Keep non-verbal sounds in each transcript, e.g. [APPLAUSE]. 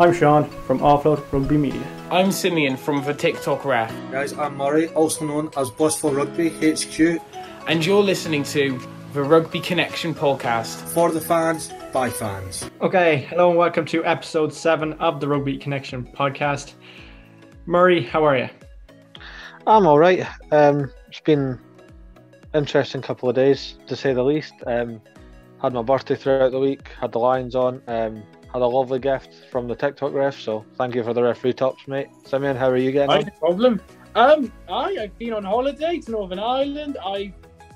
I'm Sean from Offload Rugby Media. I'm Simeon from the TikTok Ref. Guys, I'm Murray, also known as Blissful Rugby HQ. And you're listening to the Rugby Connection podcast. For the fans, by fans. Okay, hello and welcome to episode 7 of the Rugby Connection podcast. Murray, how are you? I'm all right. Um, it's been interesting couple of days to say the least. Um, had my birthday throughout the week. Had the Lions on. Um, had a lovely gift from the TikTok ref. So thank you for the referee tops, mate. Simeon, how are you getting on? No problem. Um, I I've been on holiday to Northern Ireland. I've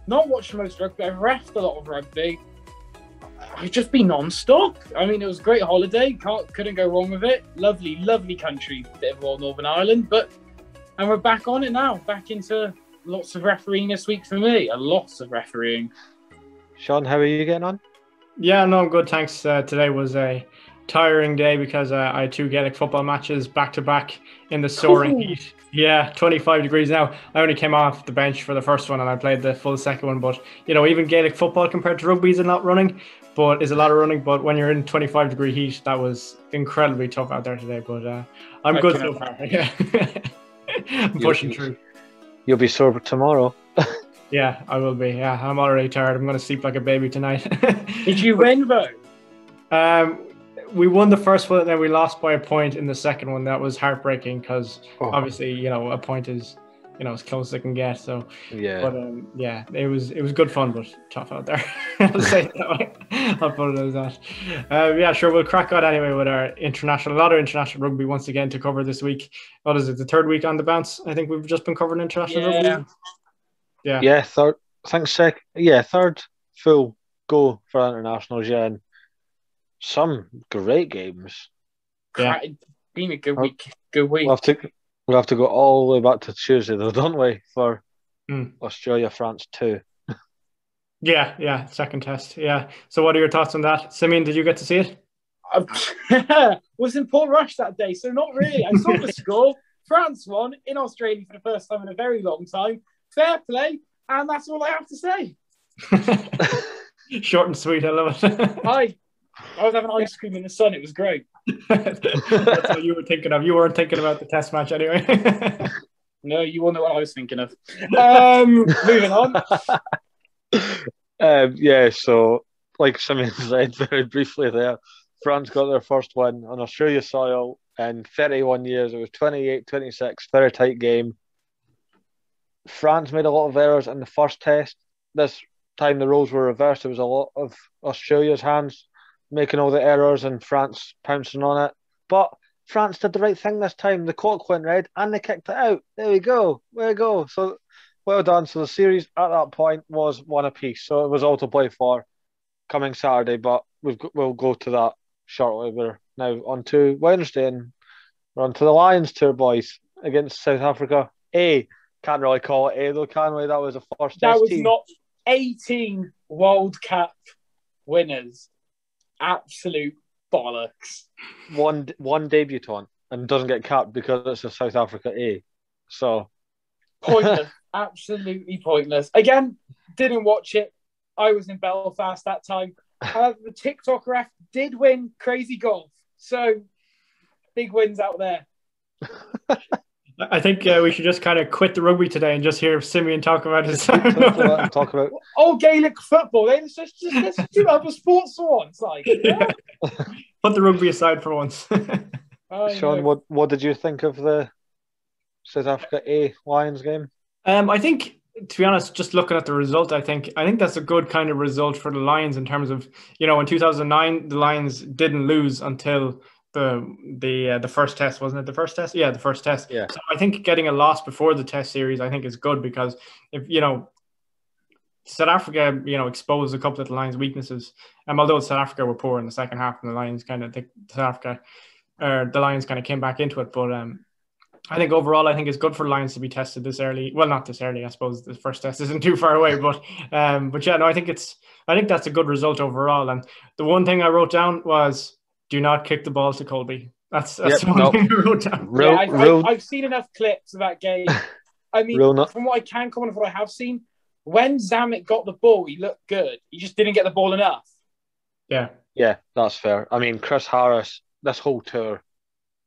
not watched most rugby. I've refed a lot of rugby. I've just been non-stop. I mean, it was a great holiday. Can't couldn't go wrong with it. Lovely, lovely country, bit of all Northern Ireland. But and we're back on it now. Back into lots of refereeing this week for me. A lots of refereeing. Sean, how are you getting on? Yeah, no, I'm good. Thanks. Uh, today was a tiring day because uh, I had two Gaelic football matches back to back in the soaring Ooh. heat. Yeah, 25 degrees now. I only came off the bench for the first one and I played the full second one. But, you know, even Gaelic football compared to rugby is a lot running, but is a lot of running. But when you're in 25 degree heat, that was incredibly tough out there today. But uh, I'm I good so far. [LAUGHS] Yeah. I'm You- pushing you- through. You'll be sober tomorrow. [LAUGHS] Yeah, I will be. Yeah, I'm already tired. I'm going to sleep like a baby tonight. [LAUGHS] Did you win though? Um, we won the first one, and then we lost by a point in the second one. That was heartbreaking because Oh, obviously, you know, a point is, you know, as close as it can get. So, yeah. but um, yeah, it was it was good fun, but tough out there. [LAUGHS] I'll say it that way. [LAUGHS] I'll put it as that. Um, yeah, sure. We'll crack on anyway with our international. A lot of international rugby once again to cover this week. What is it? The third week on the bounce. I think we've just been covering international Yeah. rugby. Yeah. yeah, third. I think sec. Yeah, third full go for internationals. Yeah, and some great games. Yeah. Cra- Been a good week. Good week. We'll have to we'll have to go all the way back to Tuesday, though, don't we? For Hmm. Australia, France two. [LAUGHS] Yeah, yeah, second test. Yeah. So, what are your thoughts on that, Simeon? Did you get to see it? I [LAUGHS] was in Portrush that day, so not really. I saw the [LAUGHS] score. France won in Australia for the first time in a very long time. Fair play, and that's all I have to say. Short and sweet. I love it. I, I was having ice cream in the sun. It was great. [LAUGHS] That's what you were thinking of. You weren't thinking about the test match anyway. [LAUGHS] No, you all know what I was thinking of. [LAUGHS] Um, moving on. Um, yeah, so like Simon said very briefly there, France got their first win on Australia soil in 31 years. It was 28 26, very tight game. France made a lot of errors in the first test. This time the roles were reversed. It was a lot of Australia's hands making all the errors and France pouncing on it. But France did the right thing this time. The clock went red and they kicked it out. There we go. There we go. So well done. So the series at that point was one apiece. So it was all to play for coming Saturday, but we've got, we'll go to that shortly. We're now on to Wednesday and we're on to the Lions tour, boys, against South Africa. A can't really call it A though, can we? That was a first That was team. not 18 World Cup winners. Absolute bollocks. one one debutant and doesn't get capped because it's a South Africa A. So Pointless. [LAUGHS] Absolutely pointless. Again, didn't watch it. I was in Belfast that time. [LAUGHS] Uh, the TikTok ref did win crazy golf. So big wins out there. [LAUGHS] I think uh, we should just kind of quit the rugby today and just hear Simeon talk about his. talk about, talk about [LAUGHS] Oh, Gaelic football. Let's just, just let's do other sports for once. Like, [LAUGHS] yeah. Put the rugby aside for once. [LAUGHS] I Sean. know. What what did you think of the South Africa A Lions game? Um, I think, to be honest, just looking at the result, I think I think that's a good kind of result for the Lions in terms of you know in 2009 the Lions didn't lose until the the uh, the first test wasn't it the first test yeah the first test Yeah. so I think getting a loss before the test series I think is good because if you know South Africa you know exposed a couple of the Lions weaknesses and although South Africa were poor in the second half and the Lions kind of think South Africa or the Lions kind of came back into it but um I think overall, I think it's good for Lions to be tested this early. Well, not this early, I suppose. The first test isn't [LAUGHS] too far away, but um, but yeah, no, I think it's I think that's a good result overall. And the one thing I wrote down was do not kick the ball to Kolbe. That's that's Yep, the one no. thing I wrote down. Real, yeah, I've, real, I've, I've seen enough clips of that game. I mean, not. from what I can comment on what I have seen, when Zamet got the ball, he looked good. He just didn't get the ball enough. Yeah, Yeah, that's fair. I mean, Chris Harris, this whole tour,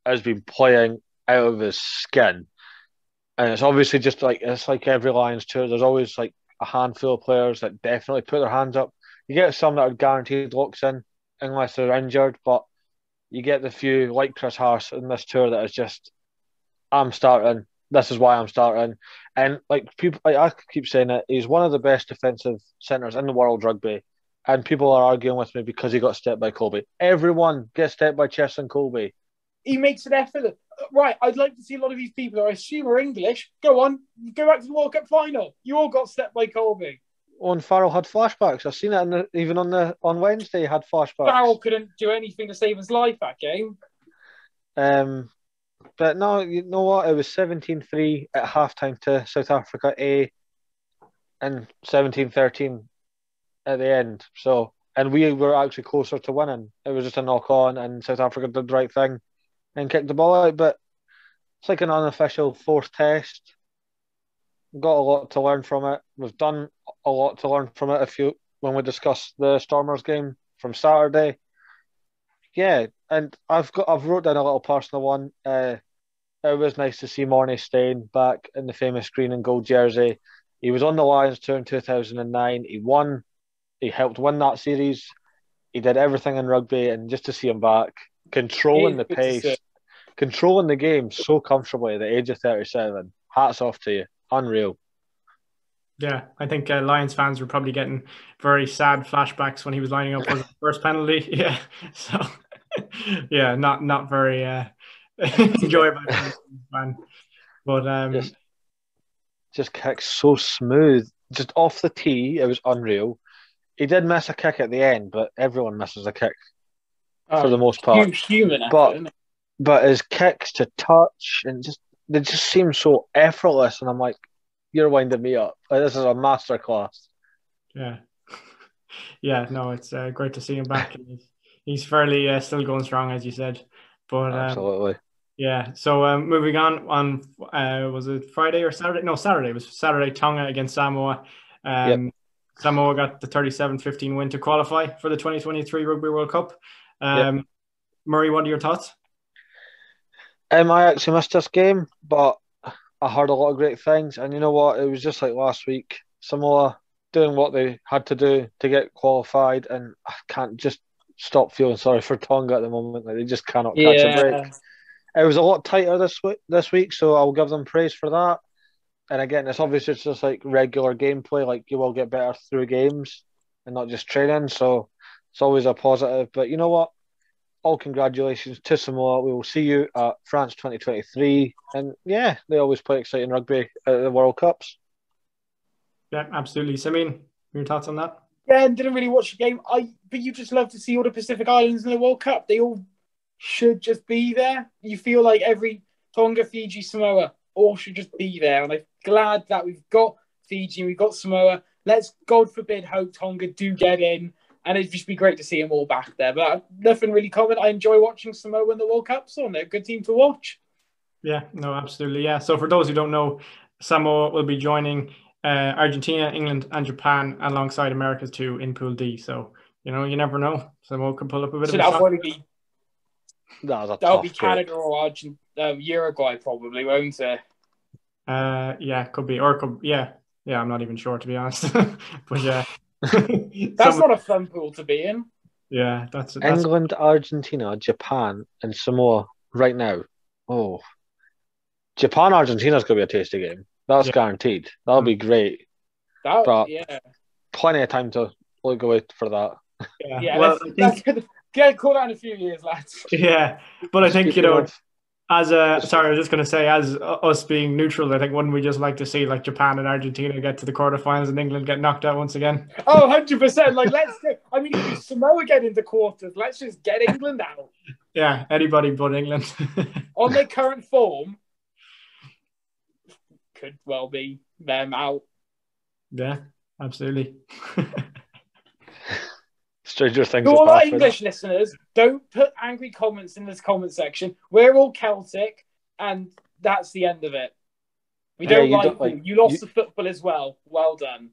has been playing out of his skin. And it's obviously just like it's like every Lions tour. There's always like a handful of players that definitely put their hands up. You get some that are guaranteed locks in unless they're injured, but you get the few like Chris Harris in this tour that is just I'm starting. This is why I'm starting. And like people, like, I keep saying it. He's one of the best defensive centers in the world rugby, and people are arguing with me because he got stepped by Kolbe. Everyone gets stepped by Cheslin Kolbe. He makes an effort. Right, I'd like to see a lot of these people who I assume are English. Go on, go back to the World Cup final. You all got stepped by Kolbe. Owen Farrell had flashbacks. I've seen it even on the on Wednesday. He had flashbacks. Farrell couldn't do anything to save his life that game. Um, but no, you know what? It was 17-3 at halftime to South Africa A, and 17-13 at the end. So, and we were actually closer to winning. It was just a knock on, and South Africa did the right thing and kicked the ball out. But it's like an unofficial fourth test. Got a lot to learn from it. We've done a lot to learn from it. If you when we discussed the Stormers game from Saturday, yeah, and I've got I've wrote down a little personal one. Uh, it was nice to see Morné Steyn back in the famous green and gold jersey. He was on the Lions tour in 2009. He won. He helped win that series. He did everything in rugby, and just to see him back, controlling the pace, controlling the game so comfortably at the age of 37. Hats off to you. Unreal. Yeah, I think uh, Lions fans were probably getting very sad flashbacks when he was lining up for the [LAUGHS] first penalty. [LAUGHS] Yeah, so [LAUGHS] yeah, not not very uh, enjoyable man. But um, just, just kicks so smooth, just off the tee. It was unreal. He did miss a kick at the end, but everyone misses a kick Oh, for the most part. Human, But- isn't? But his kicks to touch and just they just seem so effortless, and I'm like, you're winding me up. Like, this is a masterclass. yeah, [LAUGHS] yeah. No, it's uh, great to see him back. [LAUGHS] He's, he's fairly uh, still going strong, as you said. But um, Absolutely. Yeah. So um, moving on on uh, was it Friday or Saturday? No, Saturday. It was Saturday. Tonga against Samoa. Um, Samoa got the 37-15 win to qualify for the 2023 Rugby World Cup. Um, Murray, what are your thoughts? Um, I actually missed this game, but I heard a lot of great things. And you know what? It was just like last week. Samoa doing what they had to do to get qualified, and I can't just stop feeling sorry for Tonga at the moment. Like they just cannot catch a break. It was a lot tighter this week. This week, so I'll give them praise for that. And again, it's obviously just like regular gameplay. Like you will get better through games and not just training. So it's always a positive. But you know what? All congratulations to Samoa. We will see you at France 2023. And yeah, they always play exciting rugby at the World Cups. Yeah, absolutely. Simeon, your thoughts on that? Yeah, and didn't really watch the game. I but you just love to see all the Pacific Islands in the World Cup. They all should just be there. You feel like every Tonga, Fiji, Samoa all should just be there. And I'm glad that we've got Fiji, we've got Samoa. Let's God forbid hope Tonga do get in. And it'd just be great to see them all back there. But nothing really common. I enjoy watching Samoa in the World Cup, so they're a good team to watch. Yeah, no, absolutely. Yeah. So for those who don't know, Samoa will be joining uh, Argentina, England, and Japan alongside America's two in Pool D. So you know, you never know. Samoa could pull up a bit So of a that would be That was a that'll tough be group. Canada or Argentina, uh, Uruguay probably, won't it? Uh, yeah, could be, or could, yeah, yeah. I'm not even sure to be honest, [LAUGHS] but yeah, [LAUGHS] That's Some- not a fun pool to be in. yeah. That's that's England, Argentina, Japan, and Samoa right now. Oh, Japan, Argentina's going to be a tasty game. That's Yeah. guaranteed. That'll be mm. great. That, But- yeah. Plenty of time to look away for that. yeah. Yeah, well, let's, think, let's get, get caught out in a few years, lads. yeah, but I think you know, of- as a sorry, I was just going to say, as us being neutral, I think wouldn't we just like to see like Japan and Argentina get to the quarterfinals and England get knocked out once again? Oh, 100%. Like, let's I mean, if Samoa get into quarters, let's just get England out. Yeah, anybody but England. [LAUGHS] On their current form, could well be them out. yeah, absolutely. [LAUGHS] Stranger things. To all our. English listeners, don't put angry comments in this comment section. We're all Celtic, and that's the end of it. We don't you like, don't you. like- You lost you- the football as well. Well done.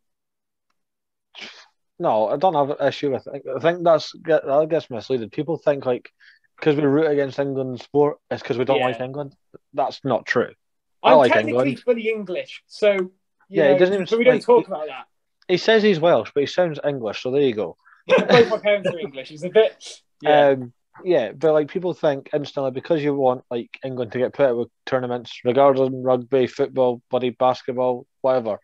No, I don't have an issue with it. I think that's that gets misleading. People think like because we root against England's sport, it's because we don't Yeah. like England. That's not true. I I'm like technically England. fully English, so Yeah, it doesn't even- but we don't like, talk about that. He says he's Welsh, but he sounds English, so there you go. Both my parents are English. It's a bit. Yeah. Um, yeah, but like people think instantly because you want like England to get put out with tournaments, regardless of rugby, football, bloody basketball, whatever.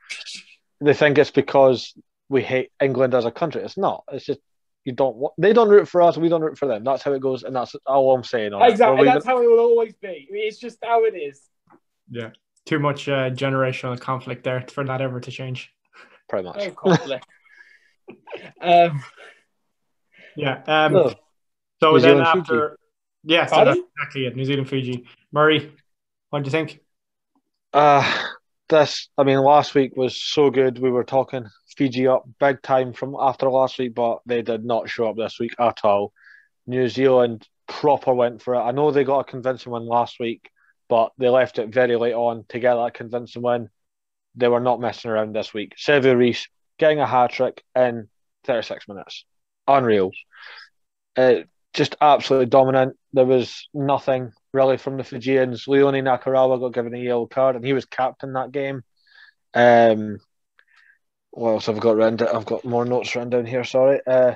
They think it's because we hate England as a country. It's not. It's just you don't want. They don't root for us. We don't root for them. That's how it goes, and that's all I'm saying. On exactly. We'll leave That's how it will always be. It's just how it is. Yeah. Too much uh, generational conflict there for that ever to change. pretty much. No conflict. [LAUGHS] um, Yeah. Um, No. so New then Zealand, after, yeah, so that's exactly it. New Zealand, Fiji. Murray, what do you think? Uh this I mean last week was so good. We were talking Fiji up big time from after last week, but they did not show up this week at all. New Zealand proper went for it. I know they got a convincing win last week, but they left it very late on to get that convincing win. They were not messing around this week. Sevu Reece getting a hat trick in 36 minutes. Unreal. Uh, just absolutely dominant. There was nothing really from the Fijians. Leone Nakarawa got given a yellow card, and he was captain that game. Um, what else have I got written? down? I've got more notes written down here. Sorry. Uh,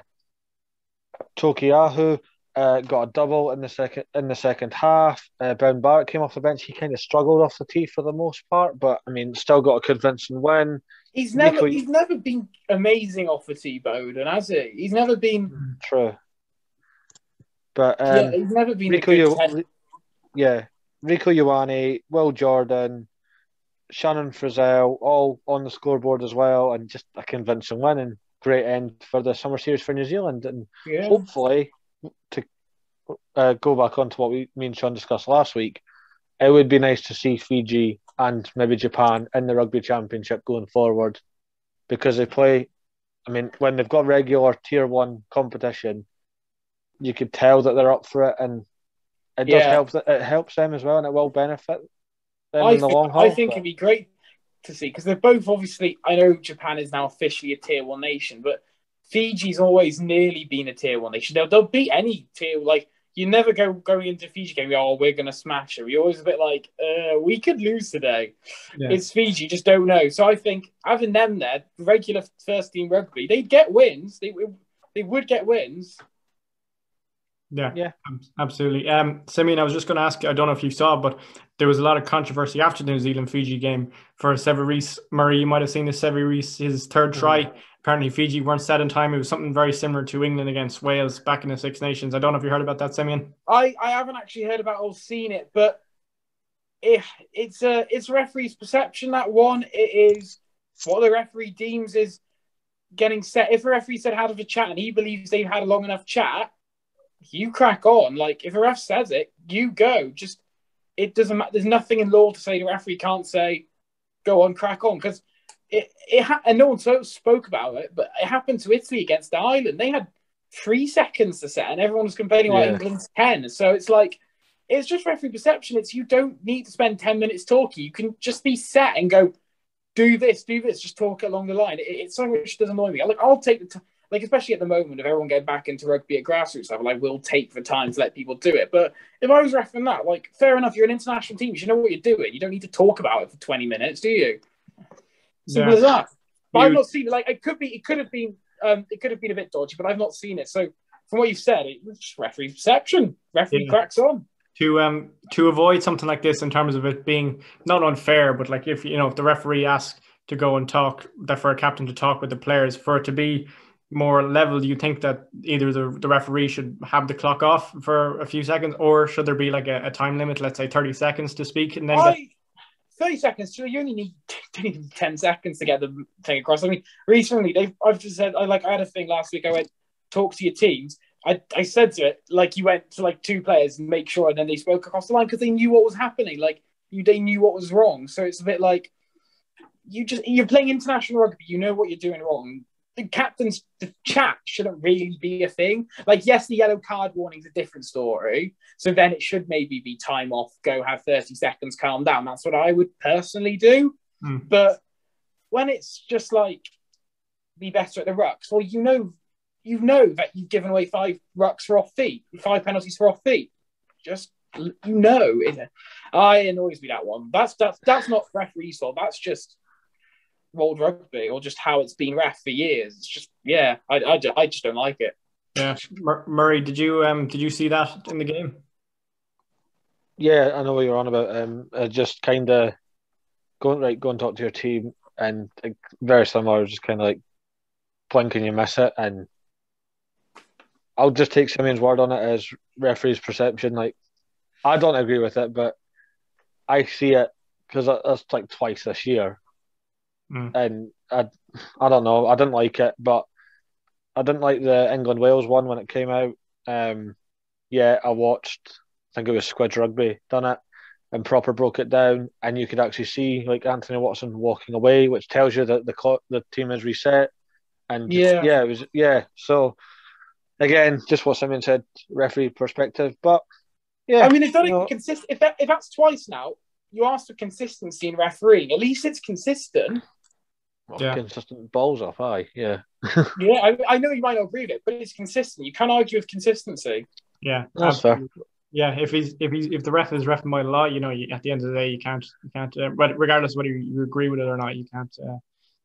Tokiahu uh, got a double in the second in the second half. Uh, ben Barrett came off the bench. He kind of struggled off the tee for the most part, but I mean, still got a convincing win. He's never Nico- he's never been amazing off the T Beauden, has he? He's never been. True. But um, yeah, he's never been. a Rieko, good Io- ten- yeah, Rieko Ioane, Will Jordan, Shannon Frizzell, all on the scoreboard as well, and just a convincing win and great end for the summer series for New Zealand, and yeah. hopefully to uh, go back on to what we me and Sean discussed last week, it would be nice to see Fiji and maybe Japan in the rugby championship going forward, because they play. I mean, when they've got regular tier one competition, you could tell that they're up for it, and it does Yeah. help. It helps them as well, and it will benefit them I in the think, long haul. I think but- it'd be great to see because they're both obviously. I know Japan is now officially a tier one nation, but Fiji's always nearly been a tier one nation. They'll, they'll beat any tier. Like you never go going into Fiji game. Oh, we're gonna smash it. You're always a bit like, uh, we could lose today. Yeah. It's Fiji, just don't know. So I think having them there, regular first team rugby, they'd get wins. They they would get wins. Yeah, Yeah. absolutely. Um, Simeon, I was just going to ask. I don't know if you saw, but there was a lot of controversy after the New Zealand Fiji game for Sevu Reece Murray. You might have seen the Sevu Reece his third try. Apparently, Fiji weren't set in time. It was something very similar to England against Wales back in the Six Nations. I don't know if you heard about that, Simeon. I, I haven't actually heard about or seen it, but it, it's a it's referee's perception that one. It is what the referee deems is getting set. If a referee said had a chat and he believes they've had a long enough chat, you crack on. Like if a ref says it, you go. Just it doesn't matter. There's nothing in law to say the referee can't say go on, crack on because it it ha- and no one so spoke about it, but it happened to Italy against Ireland. They had three seconds to set, and everyone was complaining about Yeah. England's ten. So it's like it's just referee perception. It's you don't need to spend ten minutes talking. You can just be set and go, do this, do this. Just talk along the line. It, it's something which does annoy me. Like I'll take the time. Like especially at the moment, if everyone get back into rugby at grassroots level, I will take the time to let people do it. But if I was refereeing that, like fair enough, you're an international team. You should know what you're doing. You don't need to talk about it for twenty minutes, do you? Simple Yeah. as that. But I've not seen it. Like it could be, it could have been, um, it could have been a bit dodgy, but I've not seen it. So from what you've said, it was just referee perception. Referee Yeah. cracks on. to um to avoid something like this in terms of it being not unfair, but like if you know if the referee asks to go and talk that for a captain to talk with the players for it to be more level, do you think that either the, the referee should have the clock off for a few seconds or should there be like a, a time limit, let's say 30 seconds to speak and then I, 30 seconds, you only need [LAUGHS] 10 seconds to get the thing across. I mean, recently, they've, I've just said, I like, I had a thing last week. I went, talk to your teams. I, I said to it, like, you went to like two players make sure, and then they spoke across the line because they knew what was happening. Like, you, they knew what was wrong. So it's a bit like, you just, you're playing international rugby, you know what you're doing wrong. The captain's the chat shouldn't really be a thing. Like, yes, the yellow card warning's a different story. So then it should maybe be time off, go have 30 seconds, calm down. That's what I would personally do. Hmm. But when it's just like be better at the rucks, well, you know, you know that you've given away five rucks for off feet, five penalties for off feet. Just you know, it, I annoys me that one. That's that's that's not referee's fault. That's just world rugby or just how it's been ref for years. It's just yeah, I I, I just don't like it. Yeah, Murray, did you um did you see that in the game? Yeah, I know what you're on about. Um, uh, just kind of going right, go and talk to your team, and like, very similar. Just kind of like blink and you miss it, and I'll just take Simeon's word on it as referee's perception. Like, I don't agree with it, but I see it because that's like twice this year, Mm. and I, I don't know. I didn't like it, but I didn't like the England Wales one when it came out. Um, yeah, I watched. I think it was Squid Rugby done it and proper broke it down, and you could actually see like Anthony Watson walking away, which tells you that the clock, the team is reset. And Yeah. yeah, it was yeah. So again, just what Simon said, referee perspective, but yeah, I mean, they've done you know- it consistent. If that if that's twice now, you ask for consistency in refereeing. At least it's consistent. Well, Yeah. consistent balls off. Aye, yeah, [LAUGHS] Yeah, I, I know you might not agree with it, but it's consistent. You can't argue with consistency. Yeah, That's fair. Yeah, if he's if he's if the ref is refing by the law, you know, you, at the end of the day, you can't you can't. Uh, but regardless whether you, you agree with it or not, you can't uh,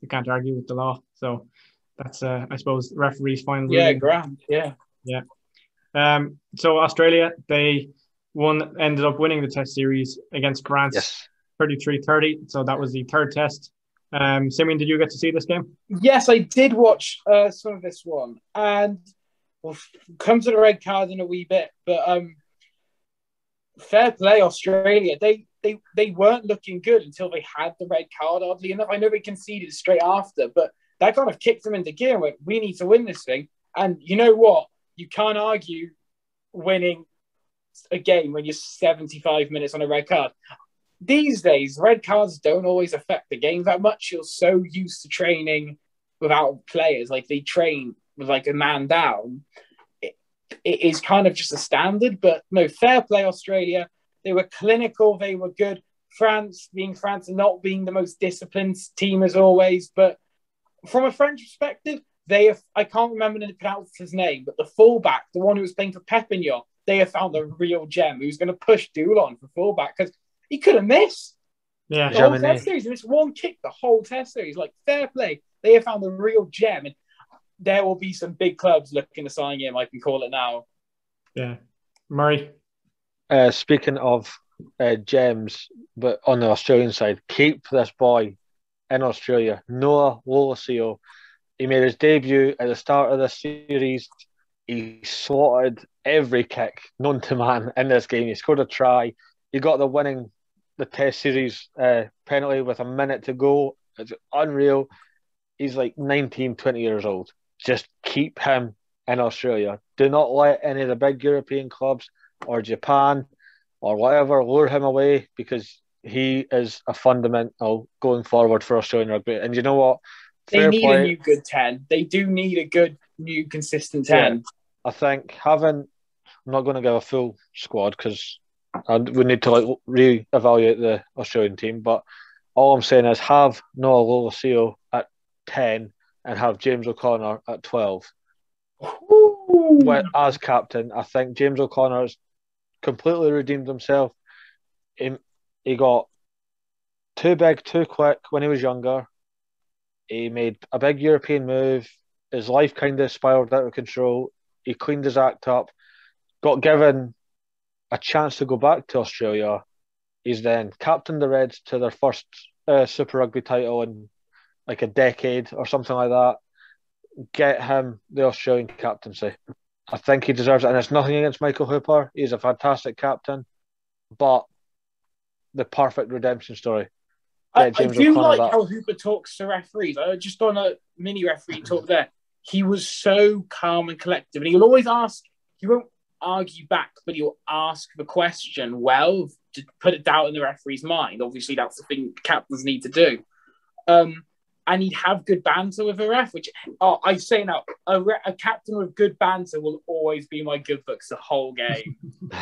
you can't argue with the law. So that's uh, I suppose referee's final. Yeah, ruling. grand. Yeah. Um, so Australia, they won, ended up winning the Test series against France, yes. 33-30. So that was the third Test. Um, Simeon, did you get to see this game? Yes, I did watch uh, some of this one, and we'll come to the red card in a wee bit. But um, fair play, Australia. They they they weren't looking good until they had the red card. Oddly enough, I know they conceded straight after, but that kind of kicked them into gear. And went, we need to win this thing. And you know what? You can't argue winning a game when you're 75 minutes on a red card. These days, red cards don't always affect the game that much. You're so used to training without players, like they train with like a man down. It, it is kind of just a standard, but no, fair play, Australia. They were clinical, they were good. France, being France, and not being the most disciplined team as always, but from a French perspective, they have, I can't remember the pronounce his name, but the fullback, the one who was playing for Perpignan, they have found a real gem who's going to push Dulin for fullback because he could have missed Yeah, the whole test series. And it's one kick the whole test series. Like fair play. They have found a real gem. And there will be some big clubs looking to sign him, I can call it now. yeah. Murray, Uh, speaking of uh, gems, but on the Australian side, keep this boy in Australia, Noah Lolesio. He made his debut at the start of the series. He swatted every kick known to man in this game. He scored a try. He got the winning, the Test series uh, penalty with a minute to go. It's unreal. He's like 19, 20 years old. Just keep him in Australia. Do not let any of the big European clubs or Japan or whatever lure him away because he is a fundamental going forward for Australian rugby. And you know what? They Fair need a new good 10. They do need a good, new, consistent 10. I think having I'm not going to give a full squad because we need to like re-evaluate the Australian team. But all I'm saying is have Noah Lolesio at ten and have James O'Connor at twelve. As captain, I think James O'Connor has completely redeemed himself. He, he got too big, too quick when he was younger. He made a big European move. His life kind of spiraled out of control. He cleaned his act up, got given a chance to go back to Australia. He's then captained the Reds to their first uh, Super Rugby title in like a decade or something like that. Get him the Australian captaincy. I think he deserves it. And it's nothing against Michael Hooper. He's a fantastic captain, but the perfect redemption story. I, I do O'Connor like that. how Hooper talks to referees. I just on a mini referee talk there. He was so calm and collective, and he'll always ask. He won't argue back, but he'll ask the question well to put a doubt in the referee's mind. Obviously, that's the thing captains need to do. Um, and he'd have good banter with a ref, which oh, I say now, a, re- a captain with good banter will always be my good books the whole game. [LAUGHS]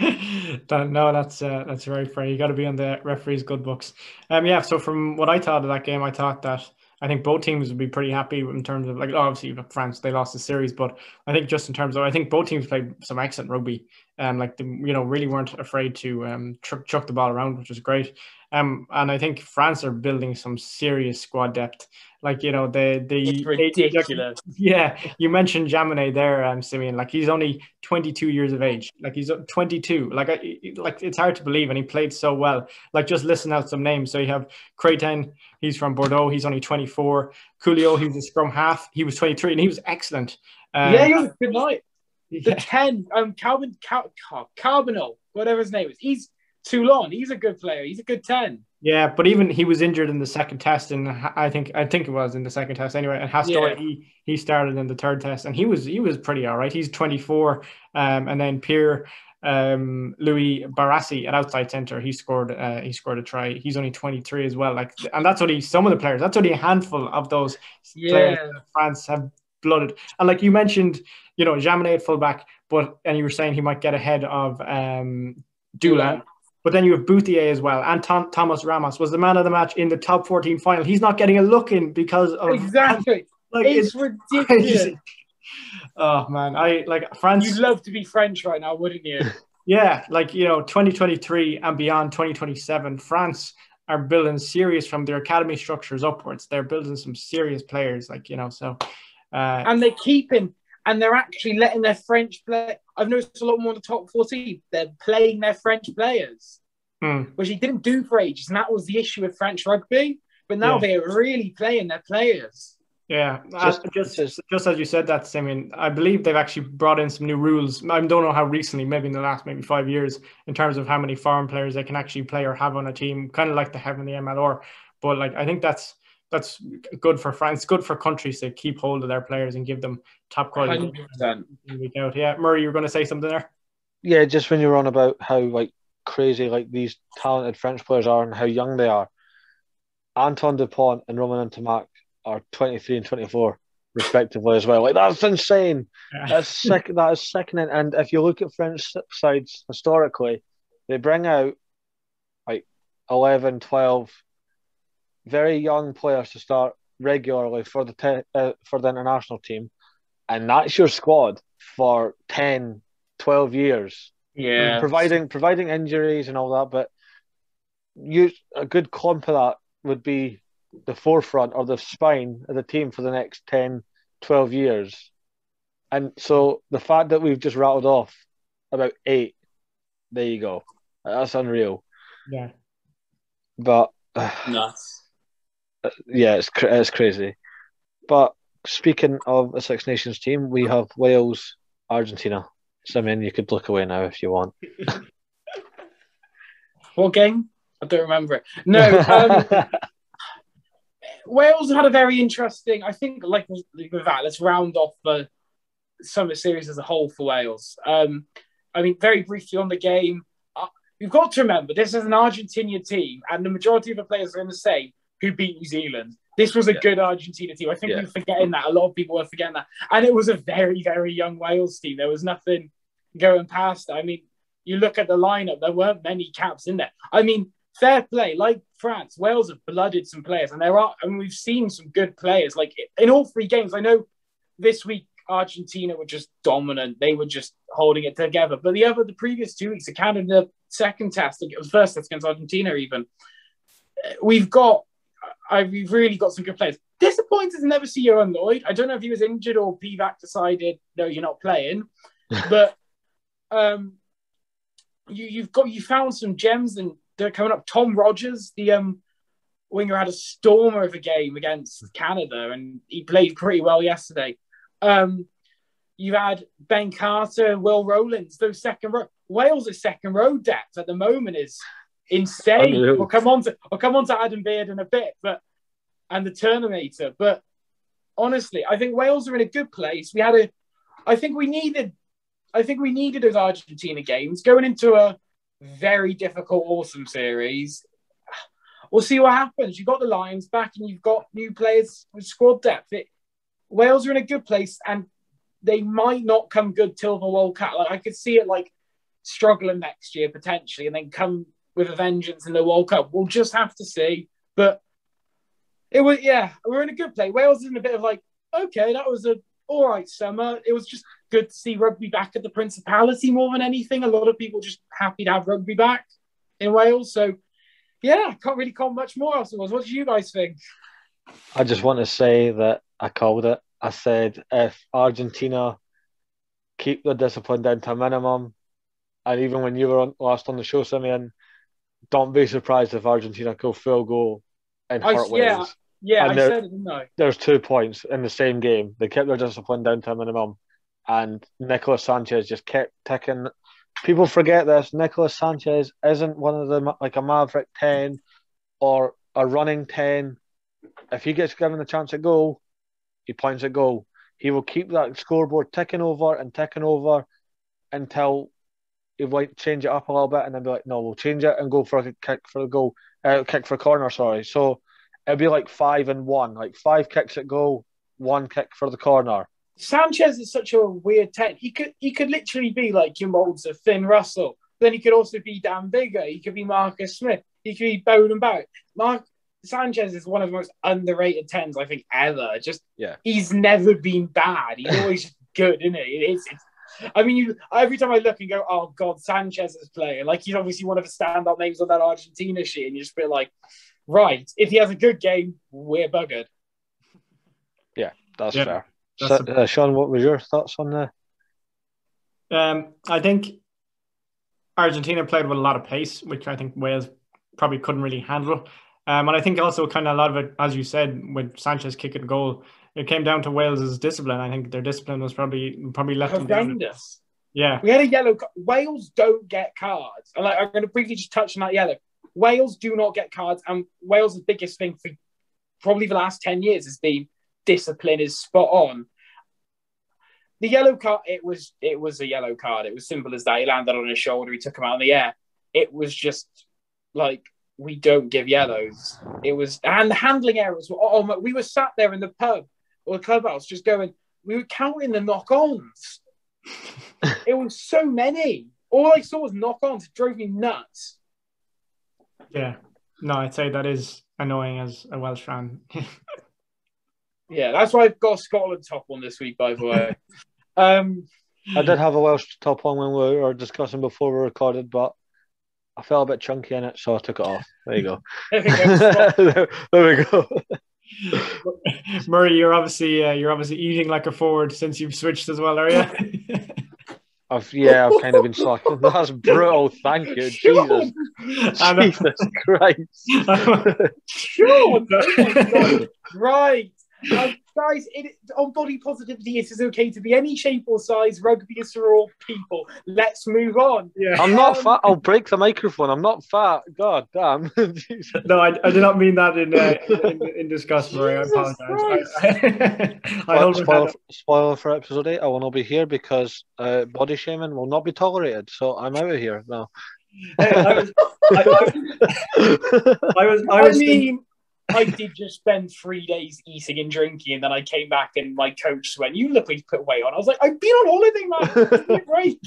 [LAUGHS] that, no, that's uh, that's very fair. You got to be on the referee's good books. Um, yeah. So from what I thought of that game, I thought that I think both teams would be pretty happy in terms of like obviously France they lost the series, but I think just in terms of I think both teams played some excellent rugby and um, like the, you know really weren't afraid to um, chuck, chuck the ball around, which was great. Um, and I think France are building some serious squad depth. Like you know, the the it's ridiculous. [LAUGHS] yeah, you mentioned Jaminet there, um, Simeon. Like he's only 22 years of age. Like he's 22. Like I, like it's hard to believe, and he played so well. Like just listen out some names. So you have Creighton. He's from Bordeaux. He's only 24. Couilloud. He's a scrum half. He was 23, and he was excellent. Um, yeah, he was good night. [LAUGHS] The yeah. 10, um, Calvin Cal- Carbonel, whatever his name is. He's Toulon. He's a good player. He's a good 10. Yeah, but even he was injured in the second test, and I think I think it was in the second test anyway. And Hastoy, yeah. he he started in the third test, and he was he was pretty all right. He's 24, um, and then Pierre um, Louis Barassi at outside center, he scored uh, he scored a try. He's only 23 as well. Like, and that's only some of the players. That's only a handful of those yeah. players France have blooded. And like you mentioned, you know, Jaminet at fullback, but and you were saying he might get ahead of um, Dulin. But then you have Bouthier as well, and Tom, Thomas Ramos was the man of the match in the top 14 final. He's not getting a look in because of exactly. [LAUGHS] Like, it's, it's ridiculous. Crazy. [LAUGHS] Oh man, I like France. You'd love to be French right now, wouldn't you? [LAUGHS] yeah, like you know, 2023 and beyond 2027, France are building serious from their academy structures upwards. They're building some serious players, like you know, so. Uh, and they're keeping and they're actually letting their French play. I've noticed a lot more in the top 14. They're playing their French players, hmm. which he didn't do for ages. And that was the issue with French rugby. But now yeah. they're really playing their players. Yeah, just, just, just, just as you said that, Simeon, I believe they've actually brought in some new rules. I don't know how recently, maybe in the last maybe five years, in terms of how many foreign players they can actually play or have on a team, kind of like they have in the MLR. But like, I think that's that's good for France, good for countries to keep hold of their players and give them top quality. 100%. Week out. Yeah, Murray, you were going to say something there. Yeah, just when you were on about how like crazy like these talented French players are and how young they are. Antoine Dupont and Romain Ntamack are 23 and 24 respectively as well. Like that's insane. Yeah. That's sick. [LAUGHS] That is sickening. And if you look at French sides historically, they bring out like 11, 12 very young players to start regularly for the te- uh, for the international team, and that's your squad for 10, 12 years. Yeah, providing providing injuries and all that, but you a good clump of that would be the forefront or the spine of the team for the next 10, 12 years. And so the fact that we've just rattled off about eight, there you go. That's unreal. Yeah. But [SIGHS] nuts. Yeah, it's it's crazy. But speaking of a Six Nations team, we have Wales, Argentina. So I mean, you could look away now if you want. [LAUGHS] what game? I don't remember it. No. Um, [LAUGHS] Wales had a very interesting. I think, like with that, let's round off the summer series as a whole for Wales. Um, I mean, very briefly on the game, uh, you've got to remember this is an Argentina team, and the majority of the players are in the same who beat New Zealand. This was a yeah. good Argentina team. I think yeah. we're forgetting that. A lot of people were forgetting that. And it was a very, very young Wales team. There was nothing going past. I mean, you look at the lineup, there weren't many caps in there. I mean, fair play, like France, Wales have blooded some players, and there are, and we've seen some good players. Like in all three games, I know this week Argentina were just dominant; they were just holding it together. But the other, the previous two weeks, the Canada second test, it was first test against Argentina, even we've got I, we've really got some good players. Disappointed to never see Ioan Lloyd. I don't know if he was injured or Pivac decided, no, you're not playing. [LAUGHS] but um, you, you've got you found some gems and they're coming up. Tom Rogers, the um, winger, had a stormer of a game against Canada and he played pretty well yesterday. Um, you had Ben Carter, Will Rowlands, those second row. Wales' second row depth at the moment is insane. We'll come on to I'll come on to Adam Beard in a bit, but and the Terminator. But honestly, I think Wales are in a good place. We had a I think we needed I think we needed those Argentina games going into a very difficult awesome series. We'll see what happens. You've got the Lions back and you've got new players with squad depth. It, Wales are in a good place and they might not come good till the World Cup. Like I could see it like struggling next year potentially and then come with a vengeance in the World Cup. We'll just have to see. But It was yeah, we're in a good place. Wales is in a bit of like, okay, that was a all right summer. It was just good to see rugby back at the Principality more than anything. A lot of people just happy to have rugby back in Wales. So yeah, I can't really call much more else. Was what do you guys think? I just want to say that I called it. I said if Argentina keep the discipline down to a minimum, and even when you were on, last on the show, Simeon, don't be surprised if Argentina go full goal and I- hurt yeah, Yeah, And I there- said it, didn't There's two points in the same game. They kept their discipline down to a minimum, and Nicolas Sanchez just kept ticking. People forget this. Nicolas Sanchez isn't one of the like a Maverick ten or a running ten. If he gets given the chance at goal, he points at goal. He will keep that scoreboard ticking over and ticking over until he might change it up a little bit and then be like, no, we'll change it and go for a kick for a goal, uh, kick for a corner. Sorry. So it'll be like five and one, like five kicks at goal, one kick for the corner. Sanchez is such a weird ten. He could he could literally be like your molds of Finn Russell. Then he could also be Dan Biggar. He could be Marcus Smith. He could be Beauden Barrett. Mark Sanchez is one of the most underrated tens I think ever. Just Yeah. he's never been bad. He's always [LAUGHS] good, isn't it? It's, it's I mean, you every time I look and go, oh God, Sanchez is playing. Like he's obviously one of the standout names on that Argentina sheet, and you just feel like, right, if he has a good game, we're buggered. That's Yeah, fair. that's So, uh, Sean, what was your thoughts on the? Um, I think Argentina played with a lot of pace, which I think Wales probably couldn't really handle. Um, and I think also kind of a lot of it, as you said, with Sanchez kicking goal, it came down to Wales's discipline. I think their discipline was probably probably left. Horrendous. Yeah, We had a yellow. Wales don't get cards. And like, I'm going to briefly just touch on that yellow. Wales do not get cards, and Wales' biggest thing for probably the last ten years has been discipline is spot on. The yellow card, it was it was a yellow card. It was simple as that. He landed on his shoulder. He took him out in the air. It was just like we don't give yellows. It was and the handling errors. Were, oh, we were sat there in the pub or the clubhouse just going. We were counting the knock-ons. [LAUGHS] It was so many. All I saw was knock-ons. It drove me nuts. yeah. No, I'd say that is annoying as a Welsh fan. [LAUGHS] Yeah, that's why I've got Scotland top one this week, by the way. [LAUGHS] um, I did have a Welsh top on when we were discussing before we recorded, but I felt a bit chunky in it, so I took it off. There you go. there we go. Scot- there, there we go. Murray, you're obviously uh, you're obviously eating like a forward since you've switched as well, are you? [LAUGHS] I've yeah, I've kind of been slacking. [LAUGHS] That's brutal. Thank you, [LAUGHS] Jesus, I know. Jesus Christ. Sean! Oh right. Guys, it, on body positivity, it is okay to be any shape or size. Rugby is for all people. Let's move on. yeah. I'm not fat. I'll break the microphone. I'm not fat. God damn. [LAUGHS] No, I, I did not mean that in uh, in, [LAUGHS] in disgust, Murray. I Jesus apologize. I, [LAUGHS] I, hold my spoiler, head spoiler for episode eight. I will not be here because uh, body shaming will not be tolerated. So I'm out of here now. Hey, I was, I, I was, I I, was mean, I did just spend three days eating and drinking, and then I came back and my coach went, "You look like you put weight on." I was like, "I've been on holiday, man. Give me a break."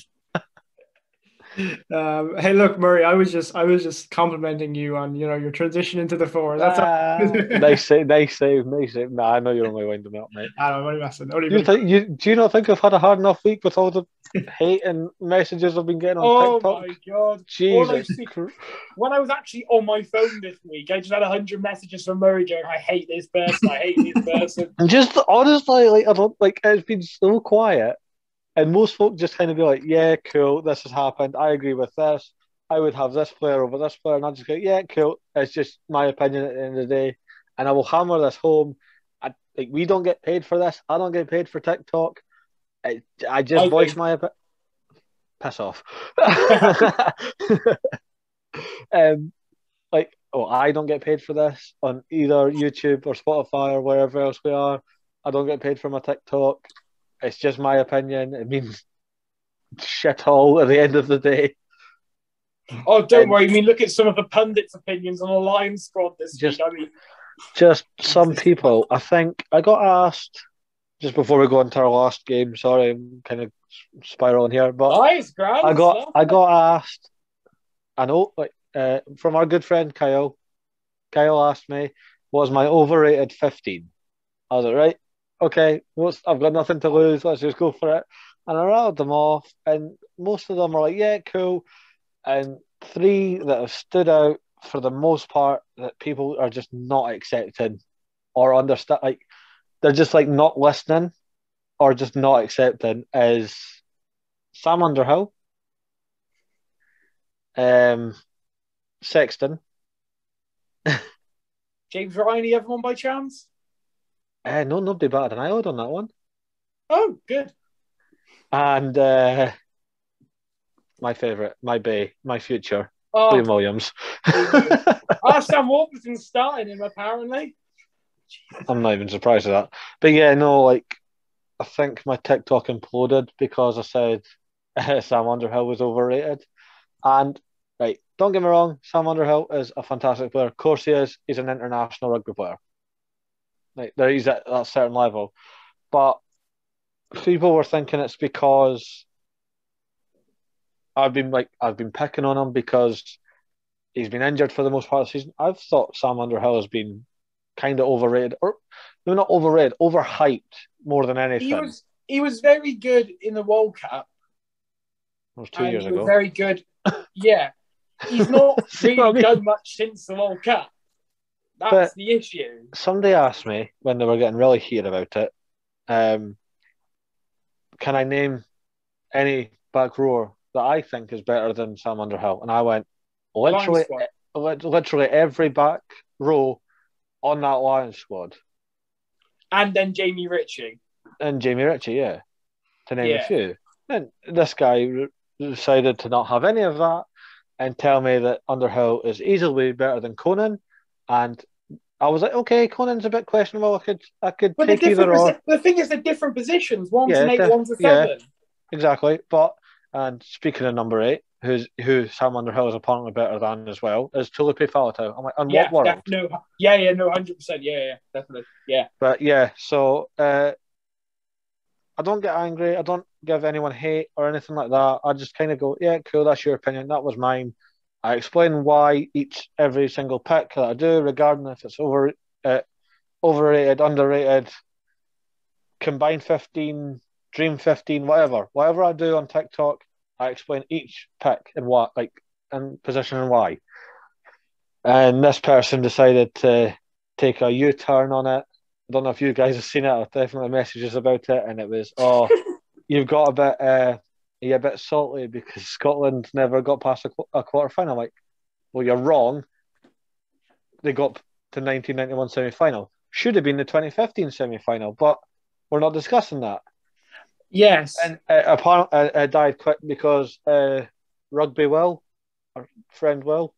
Um, hey, look, Murray. I was just, I was just complimenting you on, you know, your transition into the four. That's all. Ah, nice save, nice save, nice save. Nah, I know you're only winding me up, mate. I don't know, I'm only messing. Only You think you do you not think I've had a hard enough week with all the hate and messages I've been getting on Oh TikTok? Oh my god! All Jesus, see- Chr- When I was actually on my phone this week, I just had hundred messages from Murray going, "I hate this person. I hate this person." [LAUGHS] And just honestly, like I don't like it's been so quiet, and most folk just kind of be like, "Yeah, cool, this has happened. I agree with this. I would have this player over this player," and I just go, "Yeah, cool. It's just my opinion at the end of the day." And I will hammer this home. I, like we don't get paid for this. I don't get paid for TikTok. I, I just I voice my opinion. Piss off. [LAUGHS] [LAUGHS] um, like, oh, I don't get paid for this on either YouTube or Spotify or wherever else we are. I don't get paid for my TikTok. It's just my opinion. It means [LAUGHS] shit all at the end of the day. Oh, don't Um, worry. I mean, look at some of the pundits' opinions on the Lions squad this Just- week. I mean, Just some people. I think I got asked just before we go into our last game. Sorry, I'm kind of spiraling here, but nice. I got stuff. I got asked. I know, like uh, from our good friend Kyle. Kyle asked me, was my overrated 15. I was like, right, okay, what's, I've got nothing to lose. Let's just go for it. And I rattled them off, and most of them were like, yeah, cool. And three that have stood out for the most part that people are just not accepting or understand, like, they're just like not listening or just not accepting is Sam Underhill, um, Sexton, [LAUGHS] James Ryan, you ever won by chance? Uh, no, nobody batted an eyelid on that one. Oh, good. And uh, my favourite, my bay, my future, Oh, William Williams. [LAUGHS] oh Sam Warburton's starting him apparently. I'm not even surprised at that. But yeah, no, like I think my TikTok imploded because I said uh, [LAUGHS] Sam Underhill was overrated. And right, don't get me wrong, Sam Underhill is a fantastic player. Of course he is. He's an international rugby player. Like there he's at that certain level. But people were thinking it's because I've been like I've been picking on him because he's been injured for the most part of the season. I've thought Sam Underhill has been kind of overrated, or no, not overrated, overhyped more than anything. He was he was very good in the World Cup. It was two years ago. Very good. Yeah. He's not [LAUGHS] See what I really done much since the World Cup. That's But- the issue. Somebody asked me when they were getting really heated about it, um, can I name any back rower that I think is better than Sam Underhill? And I went, literally, Lions squad. lit- literally every back row on that Lions squad. And then Jamie Ritchie. and Jamie Ritchie, yeah, to name Yeah. a few. And this guy decided to not have any of that and tell me that Underhill is easily better than Conan. And I was like, okay, Conan's a bit questionable. I could, I could But take either or. the thing is, they're different positions. One's Yeah, an eight, one's a yeah. seven. Exactly. But and speaking of number eight, who's who Sam Underhill is apparently better than as well, is Taulupe Faletau. I'm like, on Yeah, what world? def- no, yeah, yeah, no, hundred percent, yeah, yeah, definitely, yeah. But yeah, so uh, I don't get angry. I don't give anyone hate or anything like that. I just kind of go, yeah, cool, that's your opinion. That was mine. I explain why each every single pick that I do, regarding if it's over, uh, overrated, underrated, combined fifteen, dream fifteen, whatever, whatever I do on TikTok, I explain each pick and what, like, and position and why. And this person decided to take a U turn on it. I don't know if you guys have seen it. I've definitely messages about it, and it was, oh, [LAUGHS] you've got a bit, uh, you're a bit salty because [LAUGHS] Scotland never got past a, qu- a quarter final. Like, well, you're wrong. They got to 1991 semi final. Should have been the 2015 semi final, but we're not discussing that. Yes, And uh, apparently, uh, uh, died quick because uh, Rugby Will, our friend Will,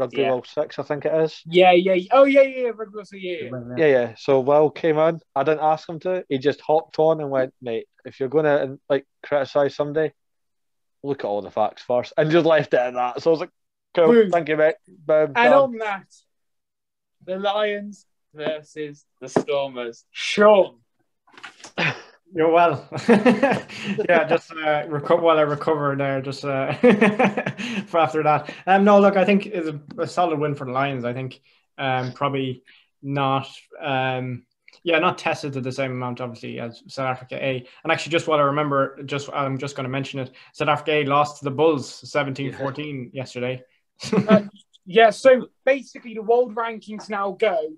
Rugby Yeah. Will six, I think it is. yeah, yeah, oh yeah, yeah, yeah, regular, so yeah, yeah. Yeah, yeah. So Will came on. I didn't ask him to. He just hopped on and went, mate, if you're going to like criticize somebody, look at all the facts first, and just left it at that. So I was like, cool, Boom. thank you, mate. Boom, And done. on that, the Lions versus the Stormers. Sean, You're well. [LAUGHS] yeah, just uh, reco- while I recover there, just uh, [LAUGHS] for after that. Um, no, look, I think it's a, a solid win for the Lions. I think um, probably not. Um, yeah, not tested to the same amount, obviously, as South Africa A. And actually, just while I remember, just I'm just going to mention it. South Africa A lost to the Bulls 17-14 yesterday. yeah. So basically, the world rankings now go: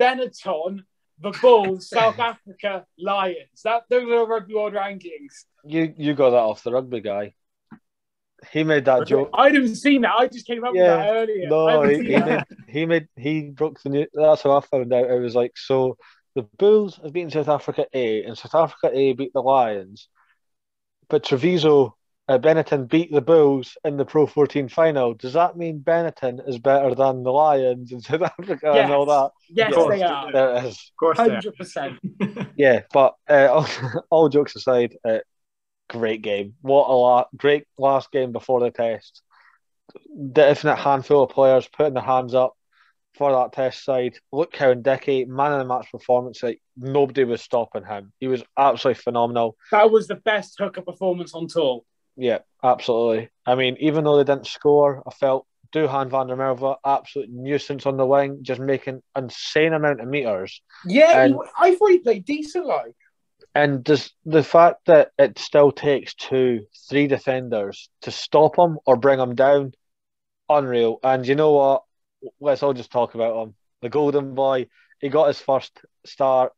Benetton, the Bulls, South Africa, Lions. That those are the rugby world rankings. You you got that off the rugby guy. He made that joke. I didn't see that. I just came up Yeah. with that earlier. No, he, he that. made he made he broke the news. That's how I found out. It was like so the Bulls have beaten South Africa A, and South Africa A beat the Lions, but Treviso uh, Benetton beat the Bulls in the Pro 14 final. Does that mean Benetton is better than the Lions in [LAUGHS] South Africa and all that? Yes, Of course. they are. There it is. Of course, they are. Hundred percent. [LAUGHS] Yeah, but uh, all, [LAUGHS] all jokes aside, uh, great game. What a la- great last game before the test. The Definite handful of players putting their hands up for that test side. Luke Cowan-Dickie, man of the match performance, like nobody was stopping him. He was absolutely phenomenal. That was the best hooker performance on tour. Yeah, absolutely. I mean, even though they didn't score, I felt Duhan van der Merwe, absolute nuisance on the wing, just making insane amount of meters. Yeah, And- he- I thought he played decent. Like, And just the fact that it still takes two, three defenders to stop him or bring him down, unreal. And you know what? Let's all just talk about him. The golden boy. He got his first start.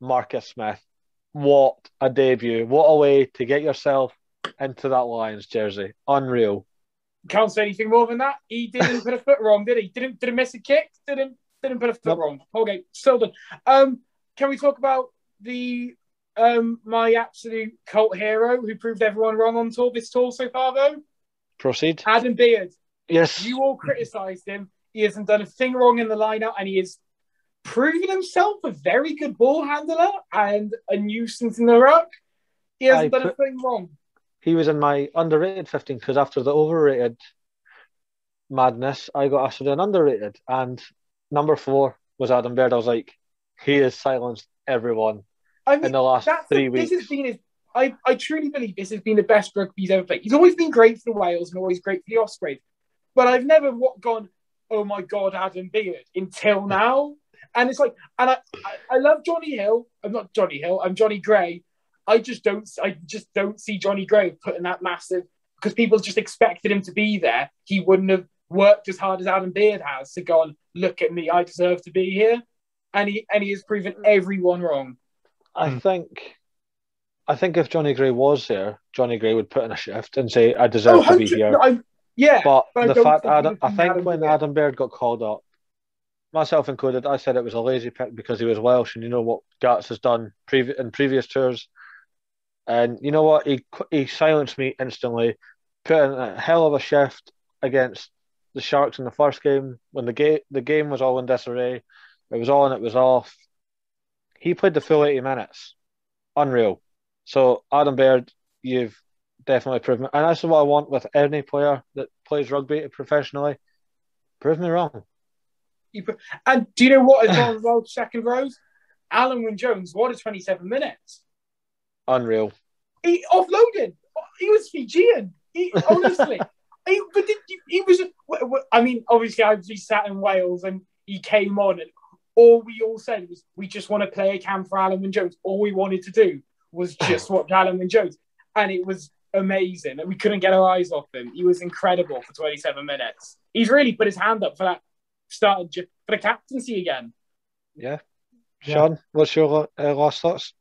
Marcus Smith. What a debut! What a way to get yourself into that Lions jersey. Unreal. can't say anything more than that. He didn't put a foot wrong, did he? Didn't didn't miss a kick. Didn't didn't put a foot Nope. wrong. Okay, still done. Um, can we talk about the um my absolute cult hero who proved everyone wrong on tour this tour so far though? Proceed. Adam Beard. Yes. You all criticised him. He hasn't done a thing wrong in the lineup, and he has proven himself a very good ball handler and a nuisance in the ruck. He hasn't I done a thing wrong. He was in my underrated 15 because after the overrated madness, I got do an underrated. And number four was Adam Beard. I was like, he has silenced everyone I mean, in the last three this weeks. has been his. I, I truly believe this has been the best rugby he's ever played. He's always been great for the Wales and always great for the Ospreys, but I've never what gone. Oh my God, Adam Beard until [LAUGHS] now, and it's like, and I, I, I love Johnny Hill. I'm not Johnny Hill. I'm Johnny Gray. I just don't. I just don't see Johnny Gray putting that massive because people just expected him to be there. He wouldn't have worked as hard as Adam Beard has to go and look at me. I deserve to be here, and he and he has proven everyone wrong. I hmm. think. I think if Johnny Gray was there, Johnny Gray would put in a shift and say, "I deserve Oh, to be 100 here." Oh, I, yeah, But but the fact, think Adam, I think Adam when Beard. Adam Beard got called up, myself included, I said it was a lazy pick because he was Welsh, and you know what Gats has done previ- in previous tours. And you know what, he he silenced me instantly, put in a hell of a shift against the Sharks in the first game when the game the game was all in disarray. It was on, it was off. He played the full eighty minutes, unreal. So Adam Beard, you've definitely proven, and that's what I want with any player that plays rugby professionally. Prove me wrong. And do you know what has gone [COUGHS] well second rows? Alun Wyn Jones, what a 27 minutes. Unreal. He offloaded. He was Fijian. He honestly. [LAUGHS] he, but did he was. I mean, obviously, I was sat in Wales and he came on, and all we all said was, "We just want to play a cam for Alun Wyn Jones." All we wanted to do was [LAUGHS] just watch Alun Wyn Jones, and it was amazing. And we couldn't get our eyes off him. He was incredible for 27 minutes. He's really put his hand up for that started for the captaincy again. Yeah. Yeah. Sean, what's your uh, last thoughts?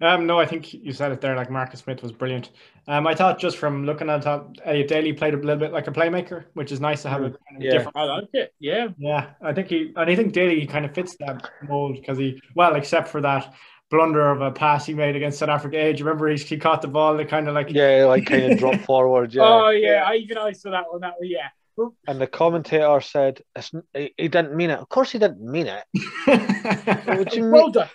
Um, no, I think you said it there. Like Marcus Smith was brilliant. Um, I thought just from looking at that, Elliot Daly played a little bit like a playmaker, which is nice to have a kind of Yeah. different. I like it. Yeah. Yeah, I think he, and I think Daly kind of fits that mold because he, well, except for that blunder of a pass he made against South Africa. Hey, do you remember he, he caught the ball? They kind of like, Yeah, like kind of [LAUGHS] drop forward. Yeah. Oh yeah, I even I saw that one. That one, yeah. And the commentator said he, he didn't mean it. Of course, he didn't mean it. [LAUGHS] What do you well mean? done.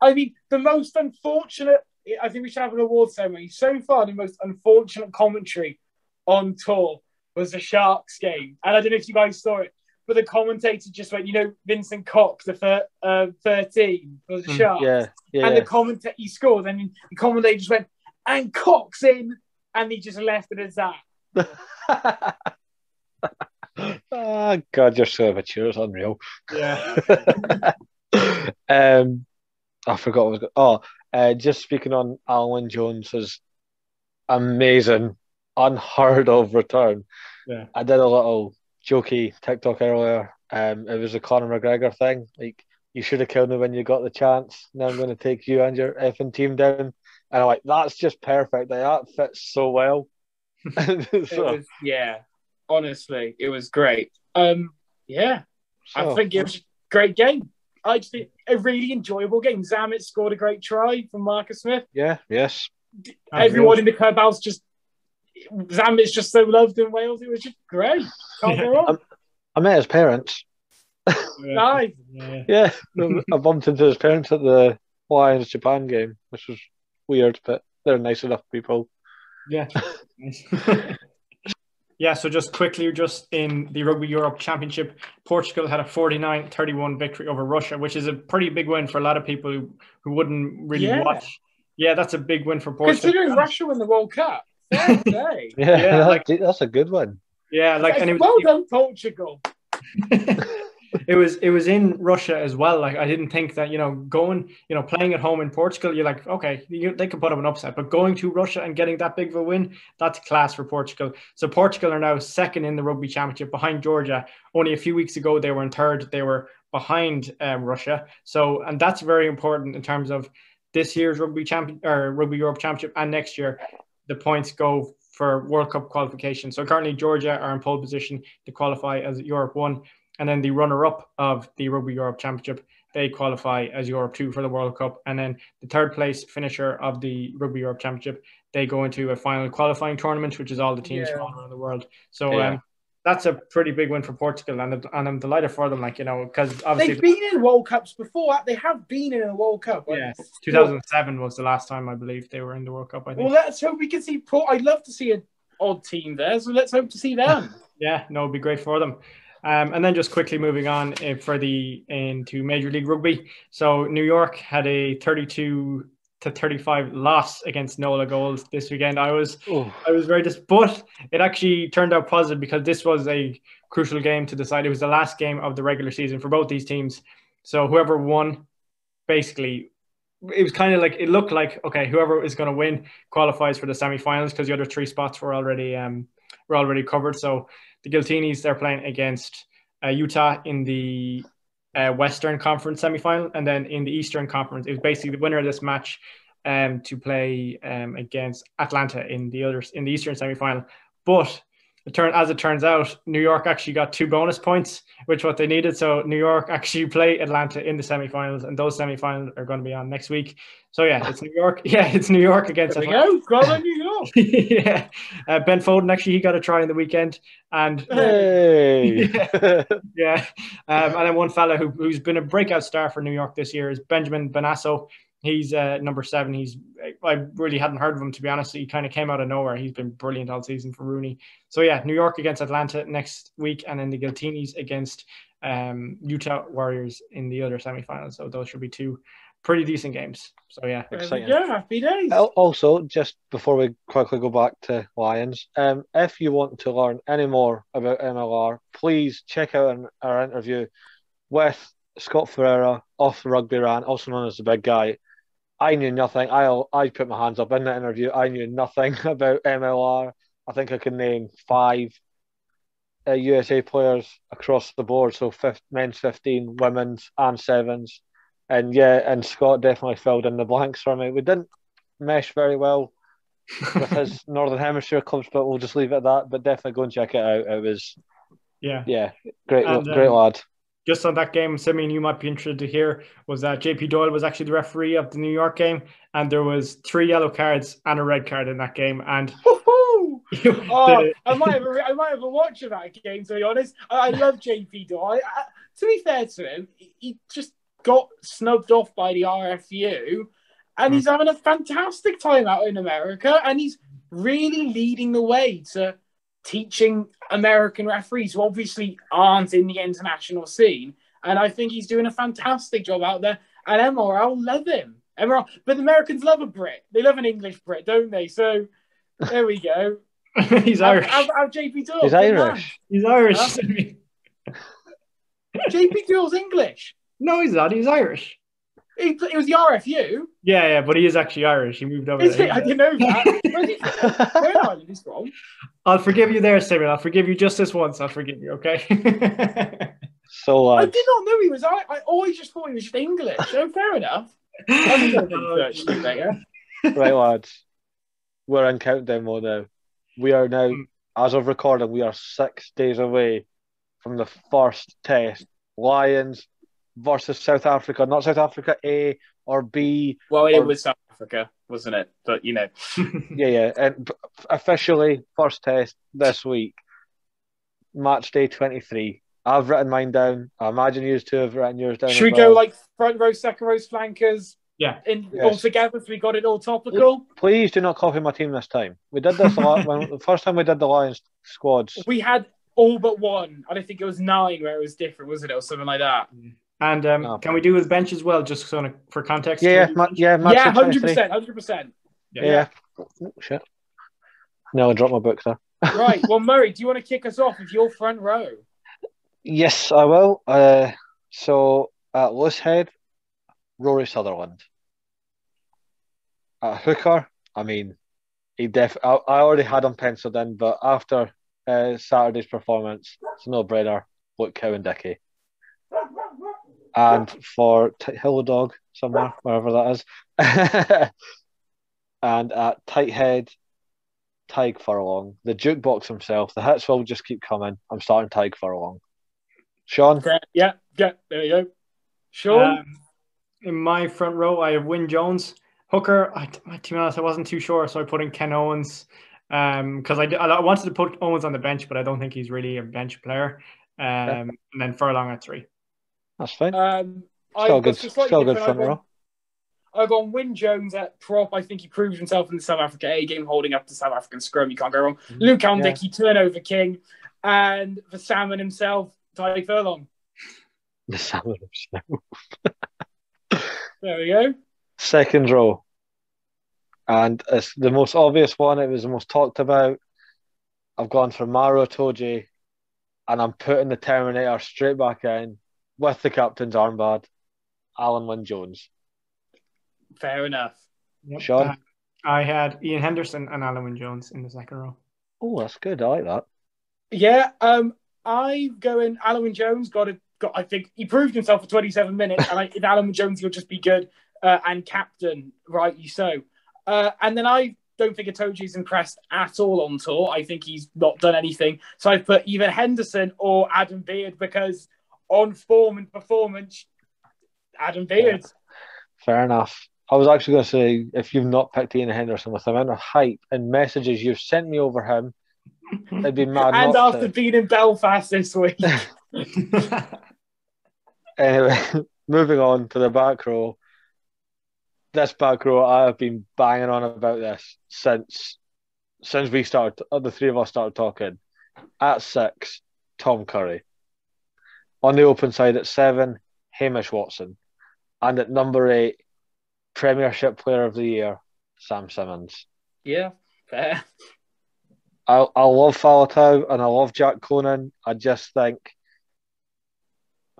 I mean, the most unfortunate. I think we should have an award ceremony. So far, the most unfortunate commentary on tour was the Sharks game, and I don't know if you guys saw it, but the commentator just went, you know, Vincent Cox, the thir- uh, thirteen for the Mm, Sharks, Yeah, yeah. and the commentator he scored, and the commentator just went, and Cox in, and he just left it as that. oh [LAUGHS] God, you're so immature. It's unreal. yeah, [LAUGHS] um, I forgot what was going. oh, uh, just speaking on Alun Jones's amazing, unheard of return. Yeah. I did a little jokey TikTok earlier. Um, it was a Conor McGregor thing. Like you should have killed me when you got the chance. Now I'm going to take you and your effing team down. And I'm like, that's just perfect. Like, that fits so well. [LAUGHS] [LAUGHS] It so, was, yeah, honestly, it was great. Um, yeah, I think it was a great game. I just think a really enjoyable game. Zammit scored a great try from Marcus Smith. yeah, yes. Everyone in the clubhouse just Zammit's just so loved in Wales. It was just great. Can't go wrong. I met his parents. Nice. yeah. Yeah, I bumped into his parents at the Lions Japan game, which was weird, but they're nice enough people. Yeah. [LAUGHS] [LAUGHS] yeah, so just quickly, just in the Rugby Europe Championship, Portugal had a 49 31 victory over Russia, which is a pretty big win for a lot of people who, who wouldn't really Yeah. watch. Yeah, that's a big win for Portugal. Considering Russia won the World Cup. Fair [LAUGHS] play. Yeah, Yeah, [LAUGHS] that- like- that's a good one. Yeah, like and it was, well done, Portugal. [LAUGHS] it was it was in Russia as well. Like I didn't think that you know going you know playing at home in Portugal, you're like okay, you, they can put up an upset, but going to Russia and getting that big of a win, that's class for Portugal. So Portugal are now second in the rugby championship behind Georgia. Only a few weeks ago they were in third. They were behind um, Russia. So and that's very important in terms of this year's rugby champion or rugby Europe championship and next year. The points go for World Cup qualification. So currently Georgia are in pole position to qualify as Europe one and then the runner-up of the Rugby Europe Championship they qualify as Europe two for the World Cup, and then the third place finisher of the Rugby Europe Championship they go into a final qualifying tournament, which is all the teams Yeah. from around the world. So Yeah. um, that's a pretty big win for Portugal, and and I'm delighted for them. Like you know, because obviously They've been in World Cups before. They have been in a World Cup. yeah, 2007 was the last time I believe they were in the World Cup. I think. Well, let's hope we can see. Port. I'd love to see an odd team there. So let's hope to see them. [LAUGHS] Yeah, no, it'd be great for them. Um, and then just quickly moving on uh, for the into Major League Rugby. So New York had a 32 to 35 loss against Nola Gold this weekend. I was Oh, I was very dis but it actually turned out positive because this was a crucial game to decide. It was the last game of the regular season for both these teams. So whoever won, basically, it was kind of like it looked like okay, whoever is going to win qualifies for the semifinals because the other three spots were already um were already covered. So the Giltinis they're playing against uh, Utah in the uh, Western Conference semifinal, and then in the Eastern Conference, it was basically the winner of this match um, to play um, against Atlanta in the others in the Eastern semifinal. But it turn as it turns out, New York actually got two bonus points, which what they needed. So New York [LAUGHS] actually play Atlanta in the semifinals, and those semifinals are going to be on next week. So yeah, it's New York. [LAUGHS] Yeah, it's New York against There we Atlanta. go. Go on, New [LAUGHS] York. yeah, uh, Ben Foden actually he got a try in the weekend, and hey. yeah, um, and then one fella who, who's been a breakout star for New York this year is Benjamin Benasso. He's uh, number seven. He's I really hadn't heard of him to be honest. He kind of came out of nowhere. He's been brilliant all season for Rooney. So yeah, New York against Atlanta next week, and then the Giltinis against um, Utah Warriors in the other semifinals. So those should be two pretty decent games. So yeah, There Exciting. go. Happy days. Also, just before we quickly go back to Lions, um, if you want to learn any more about MLR, please check out an, our interview with Scott Ferreira off the Rugby Ran, also known as the Big Guy. I knew nothing. I'll I put my hands up in that interview. I knew nothing [LAUGHS] about MLR. I think I can name five uh, USA players across the board. So fif- men's 15, women's, and sevens. And yeah, and Scott definitely filled in the blanks for me. We didn't mesh very well with his [LAUGHS] Northern Hemisphere clubs, but we'll just leave it at that. But definitely go and check it out. It was, yeah. yeah, great, And, great um, lad. Just on that game, Simeon, you might be interested to hear was that JP Doyle was actually the referee of the New York game, and there was three yellow cards and a red card in that game. And [LAUGHS] [LAUGHS] Oh, the- I might have a, I might have a watch of that game. To be honest, I, I love JP Doyle. I, to be fair to him, he- he just got snubbed off by the RFU, and he's hmm. having a fantastic time out in America, and he's really leading the way to teaching American referees who obviously aren't in the international scene. And I think he's doing a fantastic job out there. And MRL love him. MRL, but the Americans love a Brit. They love an English Brit, don't they? So there we go. [LAUGHS] he's Have, Irish. have, have JP Doyle. He's. Irish. He's Irish. JP Doyle's English. no, he's not. He's Irish. He, it was the RFU. Yeah, yeah, but he is actually Irish. He moved over. Is there. it? I didn't know that. Where's he from? [LAUGHS] Where in Ireland is from? I'll forgive you there, Simeon. I'll forgive you just this once. I'll forgive you, okay? [LAUGHS] So, I did not know he was. I, I always just thought he was just English. So fair enough. I'm going to search you later. right, lads, we're in countdown mode now. We are now, Mm. as of recording, we are six days away from the first test. Lions versus South Africa, not South Africa A or B. Well, it was South Africa, wasn't it? But you know, [LAUGHS] Yeah, yeah, and officially first test this week, match day twenty three. I've written mine down. I imagine you two have written yours down. should we as go like front row, second row, flankers? Yeah. In Yes. all together, so we got it all topical. Please do not copy my team this time. We did this a lot when the [LAUGHS] first time we did the Lions squads. We had all but one. I don't think it was nine where it was different, wasn't it, or something like that? Mm. And um, No. can we do with bench as well, just sort of for context? Yeah, yeah, Can we do ma- yeah, match yeah, hundred percent, hundred percent. Yeah. Oh, shit. No, I dropped my book there. [LAUGHS] Right. Well, Murray, do you want to kick us off with your front row? Yes, I will. Uh, so at loose head, Rory Sutherland. At hooker, I mean, he def. I, I already had him penciled in, but after uh, Saturday's performance, it's no brainer. Luke Cowan-Dickie. And for t- Hill Dog somewhere, wherever that is. [LAUGHS] and at tight head, Tadhg Furlong. The jukebox himself. The hits will just keep coming. I'm starting Tadhg Furlong. Sean? Great. Yeah. Yeah. There you go. Sean. Um, in my front row, I have Wyn Jones. Hooker, I, to be honest, I wasn't too sure, so I put in Ken Owens because I, I wanted to put Owens on the bench, but I don't think he's really a bench player. Um, Yeah. And then Furlong at three. That's fine. um, still I've good, got some slightly still good front I've row. gone- I've gone Wyn Jones at prop. I think he proved himself in the South Africa A game, holding up the South African scrum. You can't go wrong. Luke Mm-hmm. Yeah. Turnover king. And the Salmon himself, Tadhg Furlong. The salmon himself. [LAUGHS] There we go. Second row. And it's the most obvious one. It was the most talked about. I've gone for Maro Itoje, and I'm putting the Terminator straight back in with the captain's armband, Alun Wyn Jones. Fair enough. Yep. Sean? Uh, I had Ian Henderson and Alun Wyn Jones in the second row. Oh, that's good. I like that. Yeah, um, I go in. Alun Wyn Jones got it. Got I think he proved himself for 27 minutes, and I think Alan Wynne Jones will just be good uh, and captain, rightly so. Uh, and then I don't think Itoje's impressed at all on tour. I think he's not done anything. So I've put either Henderson or Adam Beard because on form and performance, Adam Beard. Fair enough. I was actually going to say, if you've not picked Ian Henderson with the amount of hype and messages you've sent me over him, it'd be mad and after to. being in Belfast this week, [LAUGHS] [LAUGHS] Anyway, moving on to the back row. This back row, I have been banging on about this since since we started. The three of us started talking. At six, Tom Curry. On the open side at seven, Hamish Watson, and at number eight, Premiership Player of the Year, Sam Simmonds. yeah, fair. I I love Faletau and I love Jack Conan. I just think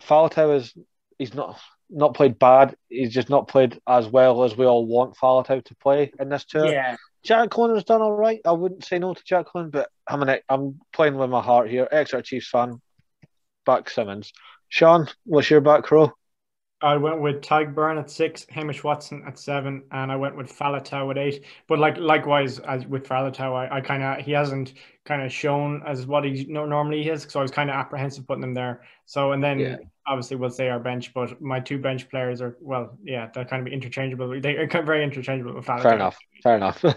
Faletau is he's not not played bad. He's just not played as well as we all want Faletau to play in this tour. Yeah, Jack Conan's done all right. I wouldn't say no to Jack Conan, but I'm an, I'm playing with my heart here. Exeter Chiefs fan. Back Simmonds. Sean, what's your back row? I went with Tadhg Beirne at six, Hamish Watson at seven, and I went with Faletau at eight. But like likewise as with Faletau, I, I kind of he hasn't kind of shown as what he no, normally is, so I was kind of apprehensive putting him there. So and then Yeah. obviously we'll say our bench, but my two bench players are well, yeah, they're kind of interchangeable. They are kind of very interchangeable with Faletau. Fair enough. Fair enough. [LAUGHS]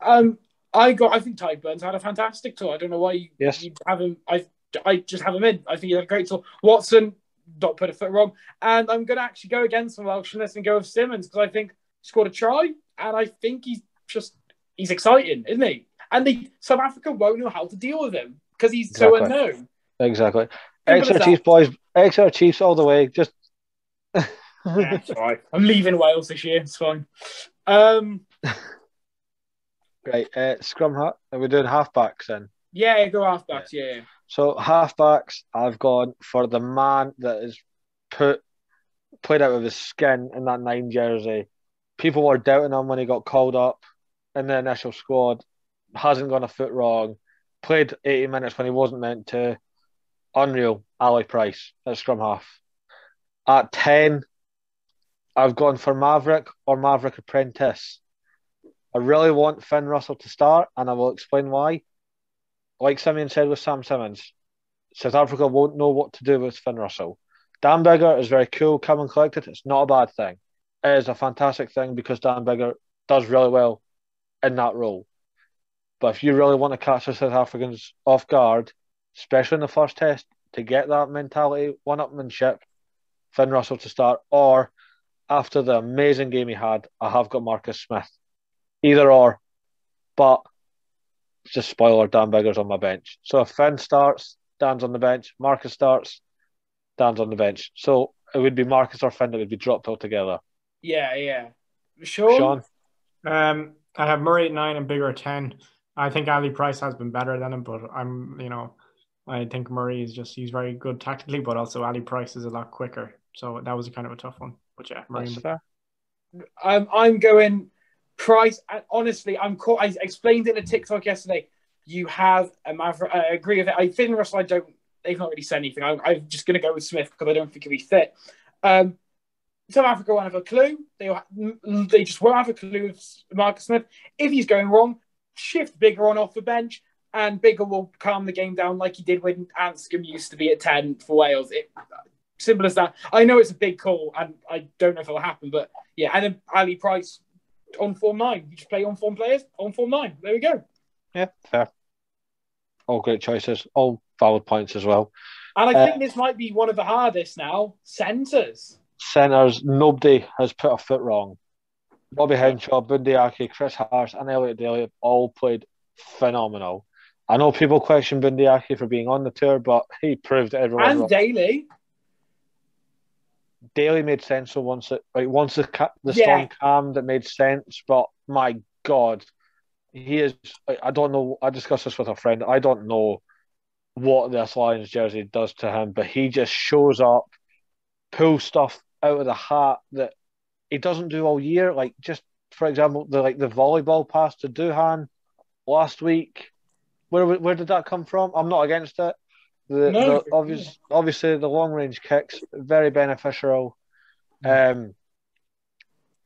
Um, I got. I think Tadhg Beirne's had a fantastic tour. I don't know why you, Yes. you have him. I I just have him in. I think he had a great tour. Watson, not put a foot wrong, and I'm going to actually go against some Welshness and go with Simmonds because I think he scored a try, and I think he's just he's exciting, isn't he? And the South Africa won't know how to deal with him because he's so unknown. exactly. As Exeter. Chiefs boys. Exeter Chiefs all the way. Just Yeah. I'm leaving Wales this year. It's fine. Um, [LAUGHS] Right, uh, scrum hat. Are we doing halfbacks then? yeah, go halfbacks. Yeah, So halfbacks, I've gone for the man that is put played out of his skin in that nine jersey. People were doubting him when he got called up in the initial squad. Hasn't gone a foot wrong. Played 80 minutes when he wasn't meant to. Unreal. Ali Price at scrum half. At 10, I've gone for Maverick or Maverick Apprentice. I really want Finn Russell to start, and I will explain why. Like Simeon said with Sam Simmonds, South Africa won't know what to do with Finn Russell. Dan Biggar is very cool, calm and collected. It's not a bad thing. It is a fantastic thing because Dan Biggar does really well in that role. But if you really want to catch the South Africans off guard, especially in the first test, to get that mentality, one upmanship, Finn Russell to start, or after the amazing game he had, I have got Marcus Smith. Either or. But just spoiler, Dan Biggar's on my bench. So if Finn starts, Dan's on the bench. Marcus starts, Dan's on the bench. So it would be Marcus or Finn that would be dropped altogether. yeah, yeah. Sean, Sean, Um, I have Murray at nine and Biggar at ten. I think Ali Price has been better than him, but I'm, you know, I think Murray is just he's very good tactically, but also Ali Price is a lot quicker. So that was kind of a tough one. But yeah, Murray. That's fair. Um, I'm going Price. And honestly, I'm caught. I explained it in a TikTok yesterday. You have a Maverick. I agree with it. I Finn Russell. I don't. They've not really said anything. I, I'm just going to go with Smith because I don't think he'll be fit. Um, South Africa won't have a clue. They they just won't have a clue with Marcus Smith. If he's going wrong, shift Biggar on off the bench, and Biggar will calm the game down like he did when Anscombe used to be at ten for Wales. It, simple as that. I know it's a big call, and I don't know if it'll happen, but yeah. And then Ali Price on form nine. You just play on form players on form nine. There we go. Yeah, fair. All great choices. All valid points as well. And I Uh, think this might be one of the hardest now. Centres. Centres, nobody has put a foot wrong. Bobby Henshaw, Bundee Aki, Chris Harris, and Elliot Daly have all played phenomenal. I know people question Bundee Aki for being on the tour, but he proved everyone And wrong. Daly. Daly made sense. So once it, like once the ca- the Yeah. storm calmed, it made sense. But my God, he is. I I don't know. I discussed this with a friend. I don't know what this Lions jersey does to him, but he just shows up, pulls stuff out of the hat that he doesn't do all year. Like just for example, the like the volleyball pass to Duhan last week. Where where did that come from? I'm not against it. The, No. the obvious, obviously the long range kicks very beneficial. Um,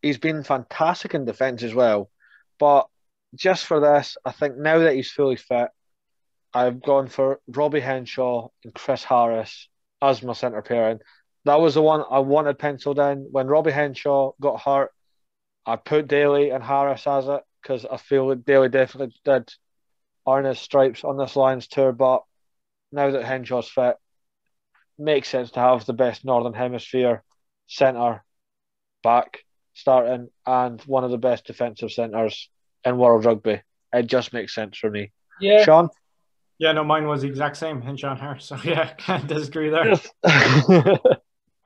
he's been fantastic in defence as well, but just for this, I think now that he's fully fit, I've gone for Robbie Henshaw and Chris Harris as my centre pairing. That was the one I wanted penciled in. When Robbie Henshaw got hurt, I put Daly and Harris as it because I feel that Daly definitely did earn his stripes on this Lions tour. But now that Henshaw's fit, makes sense to have the best Northern Hemisphere centre back starting and one of the best defensive centres in world rugby. It just makes sense for me. Yeah. Sean? Yeah, no, mine was the exact same. Henshaw and Harris. [LAUGHS] So yeah, can't disagree there. [LAUGHS]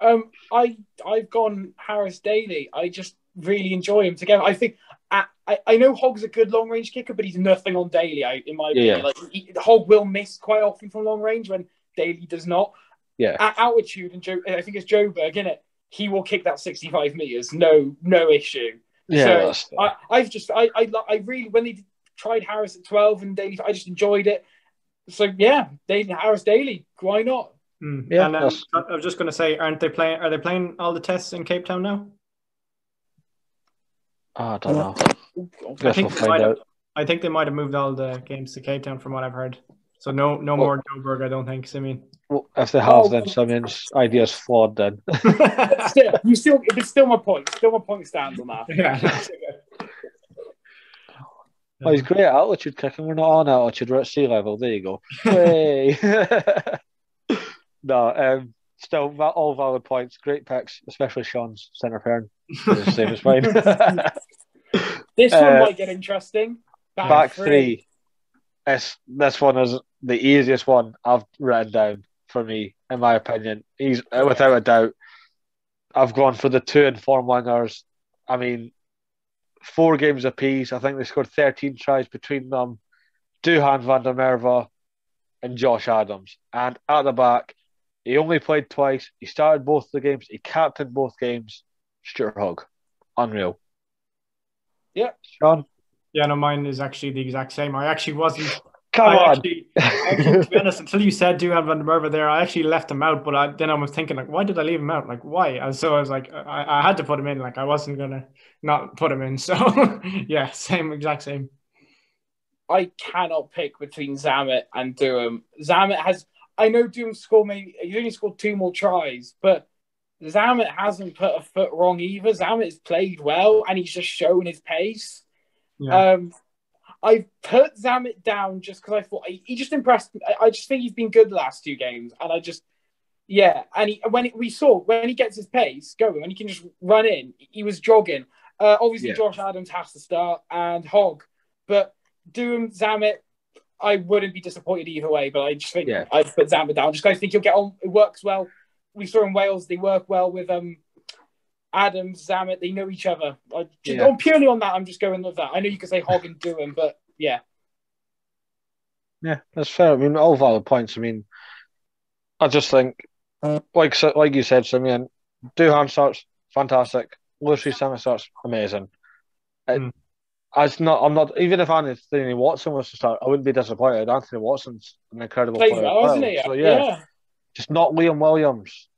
Um, I I've gone Harris Daly. I just really enjoy him together. I think I, I, I know Hogg's a good long range kicker, but he's nothing on Daly. I, in my opinion, like he, Hogg will miss quite often from long range when Daly does not. yeah. At altitude and Joe, I think it's Joe Joburg, in it. He will kick that sixty-five meters, no no issue. Yeah, So. I, I've just I, I I really when they tried Harris at twelve and Daly, I just enjoyed it. So yeah, Daly Harris Daly, why not? Mm. Yeah, and um, I was just going to say, aren't they playing? Are they playing all the tests in Cape Town now? I don't know. I Guess think we'll they find might have. I think they might have moved all the games to Cape Town, from what I've heard. So no, no Well- more Joburg. I don't think. Simeon. Well, if they have, Oh, then Simmons' idea's flawed. Then [LAUGHS] still, you still, it's still my point. Still my point stands on that. yeah. that's oh, he's great at altitude kicking. We're not on altitude. We're at sea level. There you go. [LAUGHS] Way. [LAUGHS] no, um, still all valid points. Great picks, especially Sean's centre pairing. Same as mine. [LAUGHS] This one Uh, might get interesting. Back, Back three. three. This this one is the easiest one I've written down for me, in my opinion. He's uh, without a doubt. I've gone for the two informed wingers. I mean, four games apiece. I think they scored 13 tries between them. Duhan van der Merwe and Josh Adams. And at the back, he only played twice. He started both the games. He captained both games. Stuart Hogg. Unreal. Yeah. Sean? Yeah, no, mine is actually the exact same. I actually wasn't. Come I on. actually, actually, to be [LAUGHS] honest, until you said Duhan van der Merwe there, I actually left him out. But I, then I was thinking, like, why did I leave him out? Like, why? And so I was like, I, I had to put him in. Like, I wasn't gonna not put him in. [LAUGHS] So yeah, same, exact same. I cannot pick between Zammit and Duhan. Zammit has, I know Duhan scored maybe, he only scored two more tries, but Zammit hasn't put a foot wrong either. Zammit has played well and he's just shown his pace. Yeah. Um, I put Zammit down just because I thought he, he just impressed me. I, I just think he's been good the last two games, and I just yeah. And he, when it, we saw when he gets his pace going, when he can just run in, he was jogging. Uh, obviously, Yeah. Josh Adams has to start and Hogg, but Doom Zammit, I wouldn't be disappointed either way. But I just think Yeah. I'd put Zammit down just 'cause I think he'll get on. It works well. We saw in Wales they work well with um Adams, Zammit, they know each other. I, just, Yeah. on, purely on that, I'm just going with that. I know you can say Hogg and Duhan, but yeah. Yeah, that's fair. I mean, all valid points. I mean, I just think, like so- like you said, Simeon, Duhan starts fantastic. Louis Rees-Zammit starts amazing. It- Mm. It's not. I'm not. Even if Anthony Watson was to start, I wouldn't be disappointed. Anthony Watson's an incredible Played player. well, hasn't he? So yeah, just not Liam Williams.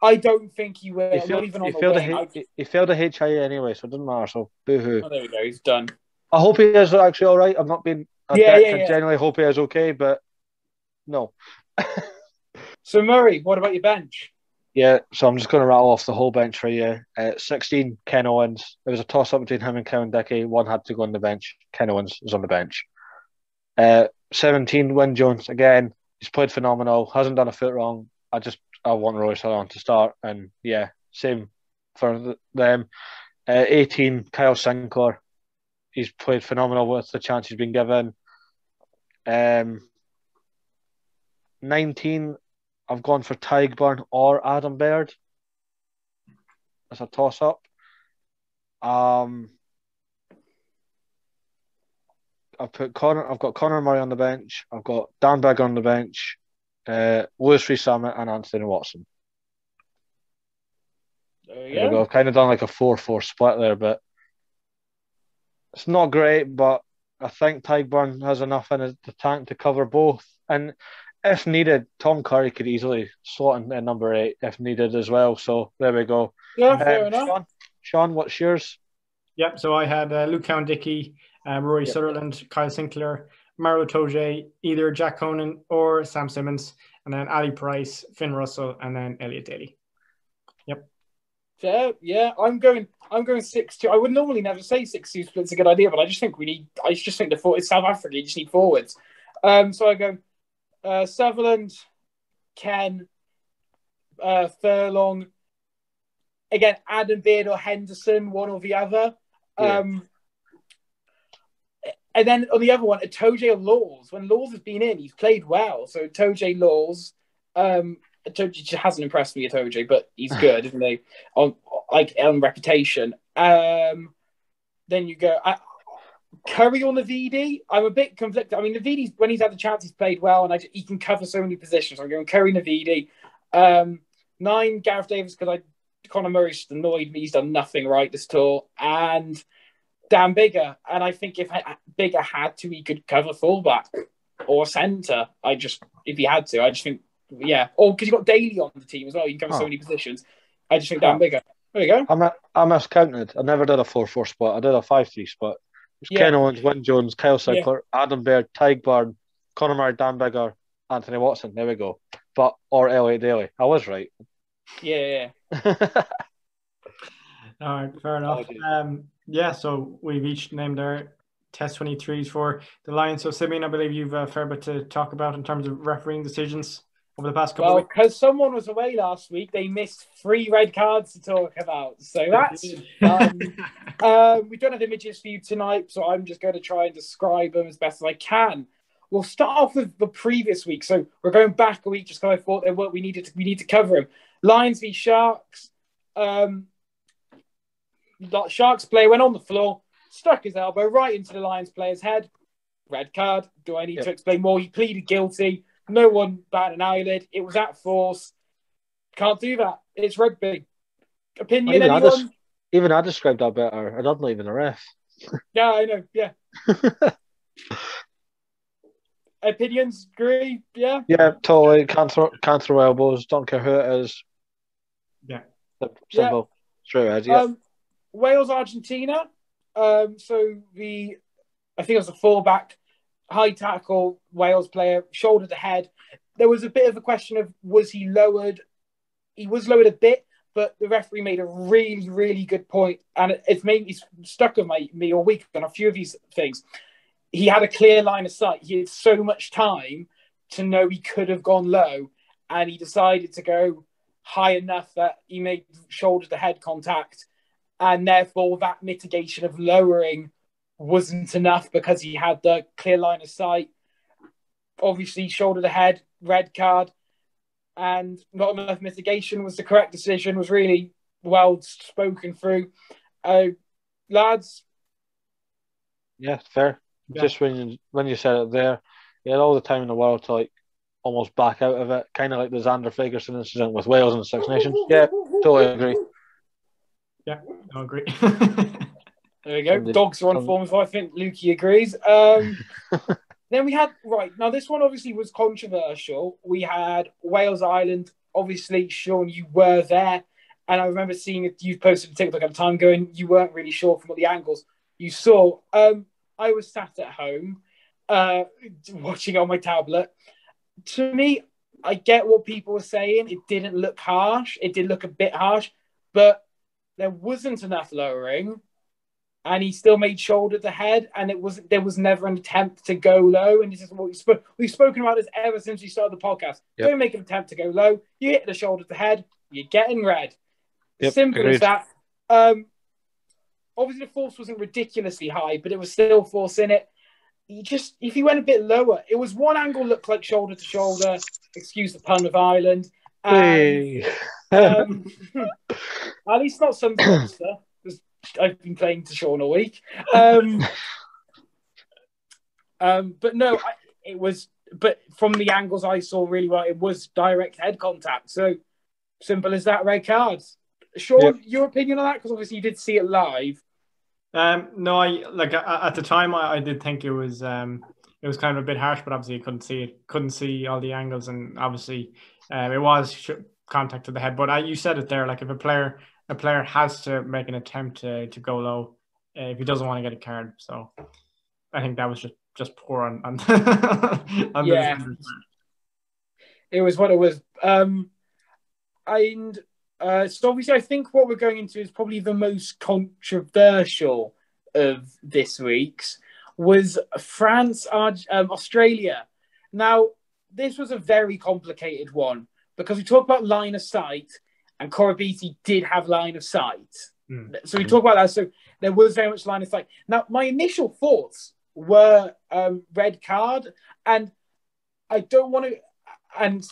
I don't think he will. He failed, even he failed, a, wing. I- H- he failed a HIA anyway, so it doesn't matter. So boo-hoo. Oh, there we go. He's done. I hope he is actually all right. I'm not being. I Yeah, yeah, yeah. genuinely hope he is okay, but no. [LAUGHS] So Murray, what about your bench? Yeah, so I'm just going to rattle off the whole bench for you. Uh, 16, Ken Owens. It was a toss up between him and Cowan-Dickie. One had to go on the bench. Ken Owens was on the bench. Uh, 17, Wyn Jones. Again, he's played phenomenal. Hasn't done a foot wrong. I just I want Royce on to start, and yeah, same for them. Uh, 18, Kyle Sinckler. He's played phenomenal with the chance he's been given. Um, 19, I've gone for Tadhg Beirne or Adam Beard. That's a toss up. Um, I've put Connor. I've got Conor Murray on the bench. I've got Dan Biggar on the bench. Uh, Louis Rees-Zammit and Anthony Watson. There There we go. I've kind of done like a four-four split there, but it's not great. But I think Tadhg Beirne has enough in the tank to cover both. And if needed, Tom Curry could easily slot in at number eight if needed as well. So there we go. Yeah, fair Um, enough. Sean, Sean, what's yours? Yep. So I had uh, Luke Cowan-Dickie, um, Rory Yep. Sutherland, Kyle Sinckler, Maro Itoje, either Jack Conan or Sam Simmonds, and then Ali Price, Finn Russell, and then Elliot Daly. Yep. Yeah, yeah. I'm going. I'm going six two. I would normally never say six two split's a good idea, but I just think we need. I just think the forward. It's South Africa. You just need forwards. Um. So I go. Uh, Sutherland, Ken, uh, Furlong. Again, Adam Beard or Henderson, one or the other. Yeah. Um. And then on the other one, Toje or Lawes. When Lawes has been in, he's played well. So Toje Lawes. Um, Toje hasn't impressed me, Toje, but he's [LAUGHS] good, isn't he? On like on reputation. Um, then you go I, Curry on the VD. I'm a bit conflicted. I mean, the VD when he's had the chance, he's played well, and I, he can cover so many positions. I'm going Curry VD. Um, nine Gareth Davies because I Conor Murray's just annoyed me. He's done nothing right this tour, and Dan Biggar. And I think if Biggar had to, he could cover fullback or centre. I just if he had to, I just think yeah. Or because you've got Daly on the team as well, you can cover so Oh. many positions. I just think Dan Biggar. There you go. I'm a, I miscounted. I never did a four-four spot. I did a five-three split. It's Yeah. Ken Owens, Wyn Jones, Kyle Sinckler, Adam Beard, Tigburn, Conor Murray, Dan Biggar, Anthony Watson. There we go. But or Elliot Daly. I was right. Yeah, yeah. [LAUGHS] All right, fair enough. Um, yeah, so we've each named our test 23s for the Lions. So, Simeon, I believe you've a fair bit to talk about in terms of refereeing decisions over the past couple Well, because someone was away last week, they missed three red cards to talk about. So that's [LAUGHS] um, um, we don't have images for you tonight, so I'm just going to try and describe them as best as I can. We'll start off with the previous week. So we're going back a week just because I thought there were, we needed to, we need to cover them. Lions v Sharks. Um, Sharks player went on the floor, stuck his elbow right into the Lions player's head. Red card. Do I need Yep. to explain more? He pleaded guilty. No one batted an eyelid. It was at force. Can't do that. It's rugby. Opinion, Even I anyone? just- Even I described that better. I'm not even a ref. Yeah, I know. Yeah. [LAUGHS] Opinions? Agree? Yeah. Yeah, totally. Can't throw, can't throw elbows. Don't care who it is. Yeah. Simple. Straight ahead. Yeah. Um, Wales, Argentina. Um, so the, I think it was a fullback, high tackle Wales player, shoulder to head. There was a bit of a question of was he lowered? He was lowered a bit, but the referee made a really, really good point, and it's made it's stuck with my, me all week on a few of these things. He had a clear line of sight. He had so much time to know he could have gone low, and he decided to go high enough that he made shoulder to head contact, and therefore that mitigation of lowering wasn't enough because he had the clear line of sight. Obviously, shoulder to head, red card, and not enough mitigation was the correct decision. Was really well spoken through. Uh, lads, yeah, fair. Yeah. Just when you, when you said it there, he had all the time in the world to like almost back out of it, kind of like the Zander Fagerson incident with Wales and the Six Nations. Yeah, totally agree. Yeah, I agree. [LAUGHS] There we go. Somebody- Dogs are on form, so I think Lukey agrees. Um, [LAUGHS] then we had right now. This one obviously was controversial. We had Wales Ireland. Obviously, Sean, you were there, and I remember seeing. You posted a TikTok at the time, going you weren't really sure from what the angles you saw. Um, I was sat at home, uh, [LAUGHS] watching on my tablet. To me, I get what people were saying. It didn't look harsh. It did look a bit harsh, but there wasn't enough lowering and he still made shoulder to head, and it was there was never an attempt to go low. And this is what we spoke. We've spoken about this ever since we started the podcast. Yep. Don't make an attempt to go low. You hit the shoulder to head, you're getting red. Yep, Simple as that. Um, obviously the force wasn't ridiculously high, but it was still force in it. You just if you went a bit lower, it was one angle looked like shoulder to shoulder. Excuse the pun of Ireland. And, Hey. um, [LAUGHS] [LAUGHS] at least not some [COUGHS] monster. I've been playing to Sean all week. Um, [LAUGHS] um, but no, I, it was. But from the angles I saw really well, it was direct head contact. So simple as that. Red cards. Sean, Yep. your opinion on that? Because obviously you did see it live. Um, no, I like at the time I, I did think it was um it was kind of a bit harsh, but obviously you couldn't see it, couldn't see all the angles, and obviously um, it was sh- contact to the head. But I, you said it there, like if a player a player has to make an attempt to to go low uh, if he doesn't want to get a card. So I think that was just just poor on on, [LAUGHS] on Yeah. It was what it was. Um, and uh, so obviously, I think what we're going into is probably the most controversial of this week's was France, Arg- um, Australia. Now, this was a very complicated one because we talk about line of sight, and Koroibete did have line of sight. Hmm. So we talk about that. So there was very much line of sight. Now, my initial thoughts were um, red card, and I don't want to. And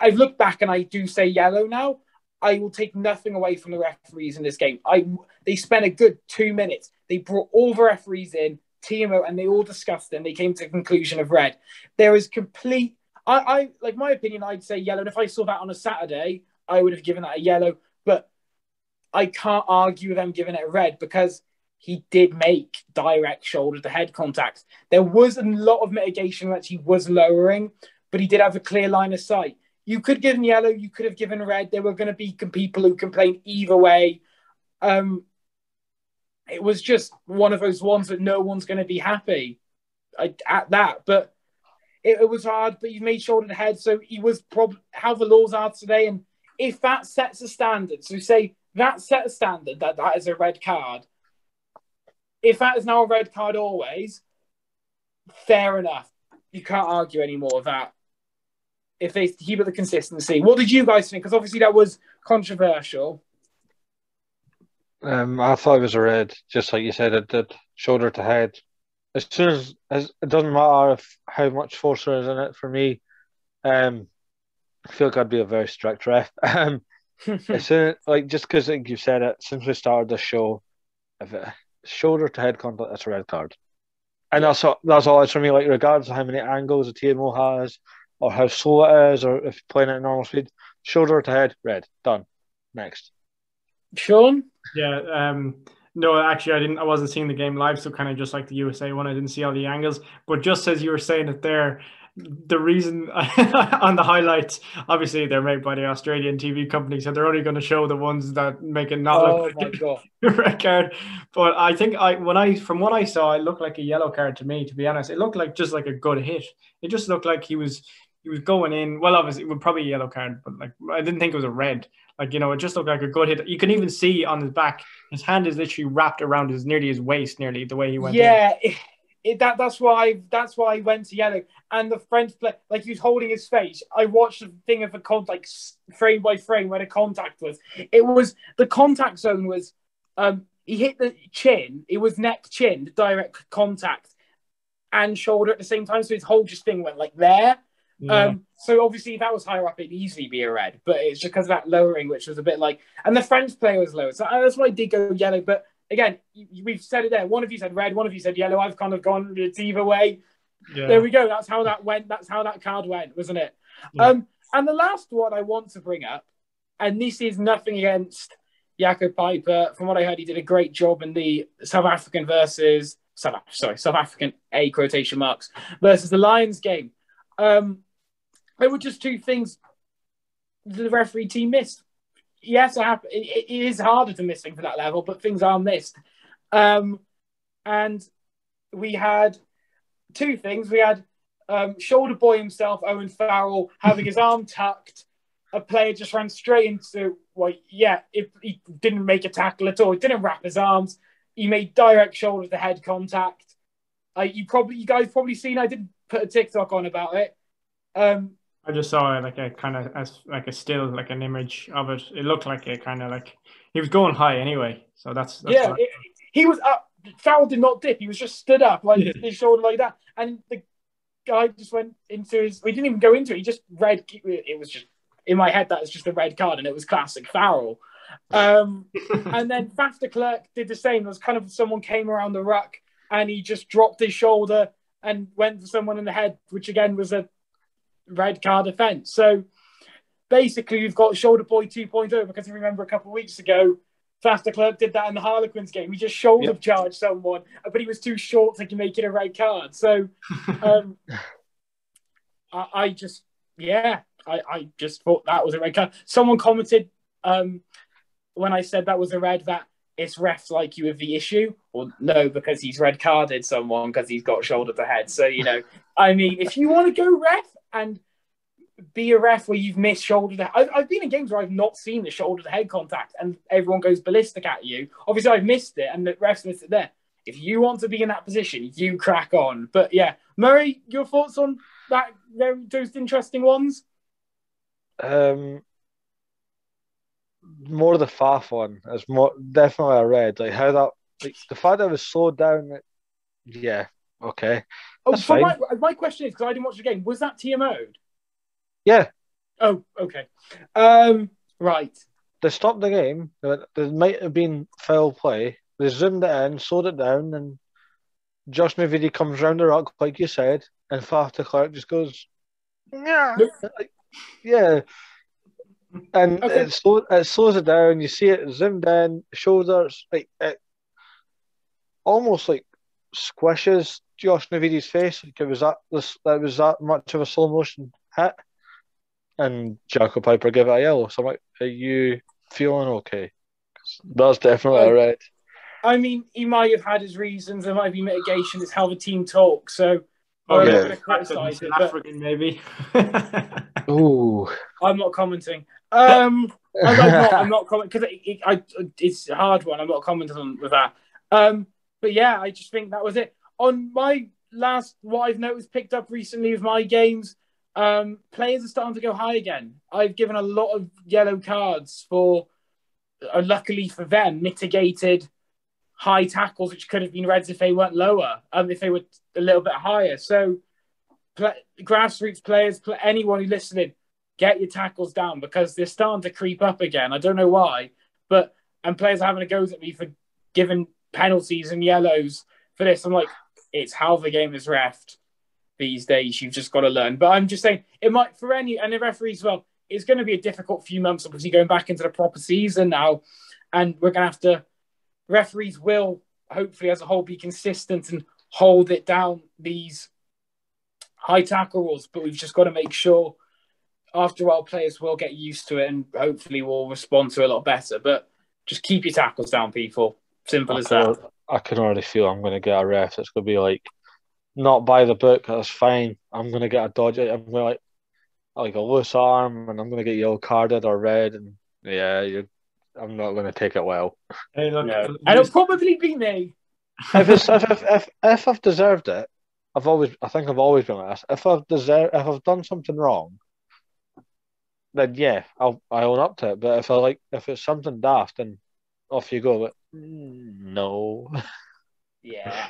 I've looked back, and I do say yellow now. I will take nothing away from the referees in this game. I they spent a good two minutes. They brought all the referees in, TMO, and they all discussed it. And they came to the conclusion of red. There is complete. I, I like my opinion. I'd say yellow. And if I saw that on a Saturday, I would have given that a yellow. But I can't argue with them giving it a red because he did make direct shoulder to head contact. There was a lot of mitigation that he was lowering, but he did have a clear line of sight. You could give him yellow, you could have given red. There were going to be people who complained either way. Um, it was just one of those ones that no one's going to be happy at that. But it, it was hard, but he made shoulder to head. So he was probably how the laws are today. And if that sets a standard, so say that set a standard that that is a red card. If that is now a red card always, fair enough. You can't argue anymore with that. If they keep it the consistency. What did you guys think? Because obviously that was controversial. Um, I thought it was a red, just like you said, it did shoulder to head. As soon as, as it doesn't matter if how much force there is in it for me, um, I feel like I'd be a very strict ref. [LAUGHS] Um, as [LAUGHS] soon like just because like you said it, since we started the show, if it shoulder to head contact, that's a red card. And that's all, that's all it's for me. Like regardless of how many angles a TMO has, or how slow it is, or if playing at normal speed, shoulder to head, red, done. Next. Sean? Yeah. Um, no, actually, I didn't. I wasn't seeing the game live, so kind of just like the USA one, I didn't see all the angles. But just as you were saying it there, the reason [LAUGHS] on the highlights, obviously they're made by the Australian TV company, so they're only going to show the ones that make it not Oh look my like god. [LAUGHS] a red card. But I think I when I from what I saw, it looked like a yellow card to me. To be honest, it looked like just like a good hit. It just looked like he was he was going in. Well, obviously, it would probably a yellow card, but like I didn't think it was a red. Like you know, it just looked like a good hit. You can even see on his back, his hand is literally wrapped around his nearly his waist, nearly the way he went. Yeah, it, it, that that's why that's why I went to yellow. And the French play, like he was holding his face. I watched the thing of the contact, like frame by frame, where the contact was. It was the contact zone was. Um, he hit the chin. It was neck chin, the direct contact, and shoulder at the same time. So his whole just thing went like there. Yeah. Um, so obviously, if that was higher up, it'd easily be a red. But it's just because of that lowering, which was a bit like, and the French player was low. So uh, that's why I did go yellow. But again, we've said it there. One of you said red, one of you said yellow. I've kind of gone it's either way. Yeah. There we go. That's how that went. That's how that card went, wasn't it? Yeah. Um, and the last one I want to bring up, and this is nothing against Jaco Peyper. From what I heard, he did a great job in the South African versus South sorry South African A quotation marks versus the Lions game. Um, there were just two things the referee team missed. Yes, I have, it, it is harder to miss things for that level, but things are missed. Um, and we had two things. We had um, shoulder boy himself, Owen Farrell, having his [LAUGHS] arm tucked. A player just ran straight into, well, yeah, if he didn't make a tackle at all. He didn't wrap his arms. He made direct shoulder to head contact. Uh, you probably, you guys probably seen. I did put a TikTok on about it. Um, I just saw like a kind of as like a still like an image of it. It looked like a kind of like he was going high anyway. So that's, that's yeah, it, he was up. Farrell did not dip. He was just stood up, like Yeah. his shoulder like that, and the guy just went into his. We didn't even go into it. He just read. It was just in my head. That was just a red card, and it was classic Farrell. Um, [LAUGHS] and then Faf Clerk did the same. There was kind of someone came around the ruck, and he just dropped his shoulder and went for someone in the head, which again was a red card offence. So basically, you've got shoulder boy 2.0 because you remember a couple of weeks ago. Faf de Klerk did that in the Harlequins game. He just shoulder Yep. charged someone, but he was too short to make it a red card. So [LAUGHS] um, I, I just, yeah, I, I just thought that was a red card. Someone commented um, when I said that was a red that it's refs like you with the issue, or no, because he's red carded someone because he's got shoulder to head. So, you know, I mean, if you want to go ref and be a ref where you've missed shoulder to I've, I've been in games where I've not seen the shoulder to head contact and everyone goes ballistic at you. Obviously, I've missed it and the refs missed it there. If you want to be in that position, you crack on. But yeah, Murray, your thoughts on that? Those interesting ones. Um, more the Faf one is more definitely a red. Like how that, like the fact that it was slowed down. Yeah, okay, Oh, so my, my question is because I didn't watch the game. Was that TMO'd? yeah. Oh, okay. Um, right. They stopped the game. There there might have been foul play. They zoomed it in, slowed it down, and Josh Navidi comes round the rock, like you said, and Faf de Klerk just goes, yeah, like, yeah. And Okay. it, slow, it slows it down. You see it zoomed in, shoulders, like it almost like squishes Josh Navidi's face. Like it was that this that was that much of a slow motion hit. And Jaco Peyper gave it a yellow. So I'm like, are you feeling okay? That's definitely a red. I mean, he might have had his reasons. There might be mitigation. It's how the team talks. So Oh, I'm yeah. not going to criticise it, African maybe. [LAUGHS] Ooh. I'm not commenting. [LAUGHS] Um, I'm not, I'm not, I'm not commenting because it, it, it's a hard one. I'm not commenting on with that. Um, but yeah, I just think that was it. On my last, what I've noticed picked up recently with my games, um, players are starting to go high again. I've given a lot of yellow cards for, uh, luckily for them, mitigated high tackles, which could have been reds if they weren't lower, um, if they were a little bit higher. So, pla grassroots players, pl- anyone who's listening, get your tackles down because they're starting to creep up again. I don't know why, but and players are having a go at me for giving penalties and yellows for this. I'm like, it's how the game is refed these days. You've just got to learn. But I'm just saying, it might for any and the referees as well. It's going to be a difficult few months obviously going back into the proper season now, and we're going to have to. Referees will hopefully, as a whole, be consistent and hold it down these high tackle rules. But we've just got to make sure after a while players will get used to it and hopefully will respond to it a lot better. But just keep your tackles down, people. Simple as that. Al- I can already feel I'm going to get a ref. It's going to be like, not by the book. That's fine. I'm going to get a dodge. I'm going to like, like a loose arm, and I'm going to get yellow carded or red. And yeah, you're, I'm not going to take it well. hey, look, No. And it'll probably be me. if it's if, if if if I've deserved it, I've always I think I've always been like this. If I've deserved if I've done something wrong, then yeah, I'll I own up to it. But if I like if it's something daft, then off you go. But no. Yeah.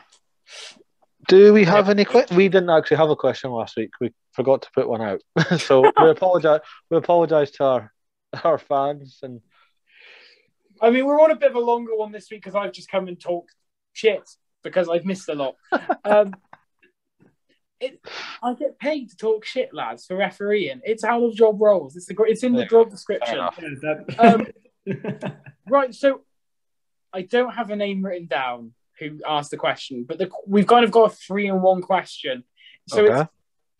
Do we have any que- We didn't actually have a question last week. We forgot to put one out, [LAUGHS] so we apologize. We apologize to our our fans and I mean, we're on a bit of a longer one this week because I've just come and talked shit because I've missed a lot. [LAUGHS] um, it, I get paid to talk shit, lads, for refereeing. It's how the job rolls. It's the gr- it's in the Yeah, job description. enough. Yeah, that- Um, [LAUGHS] Right, so I don't have a name written down who asked the question, but the, we've kind of got a three in one question. So Okay. it's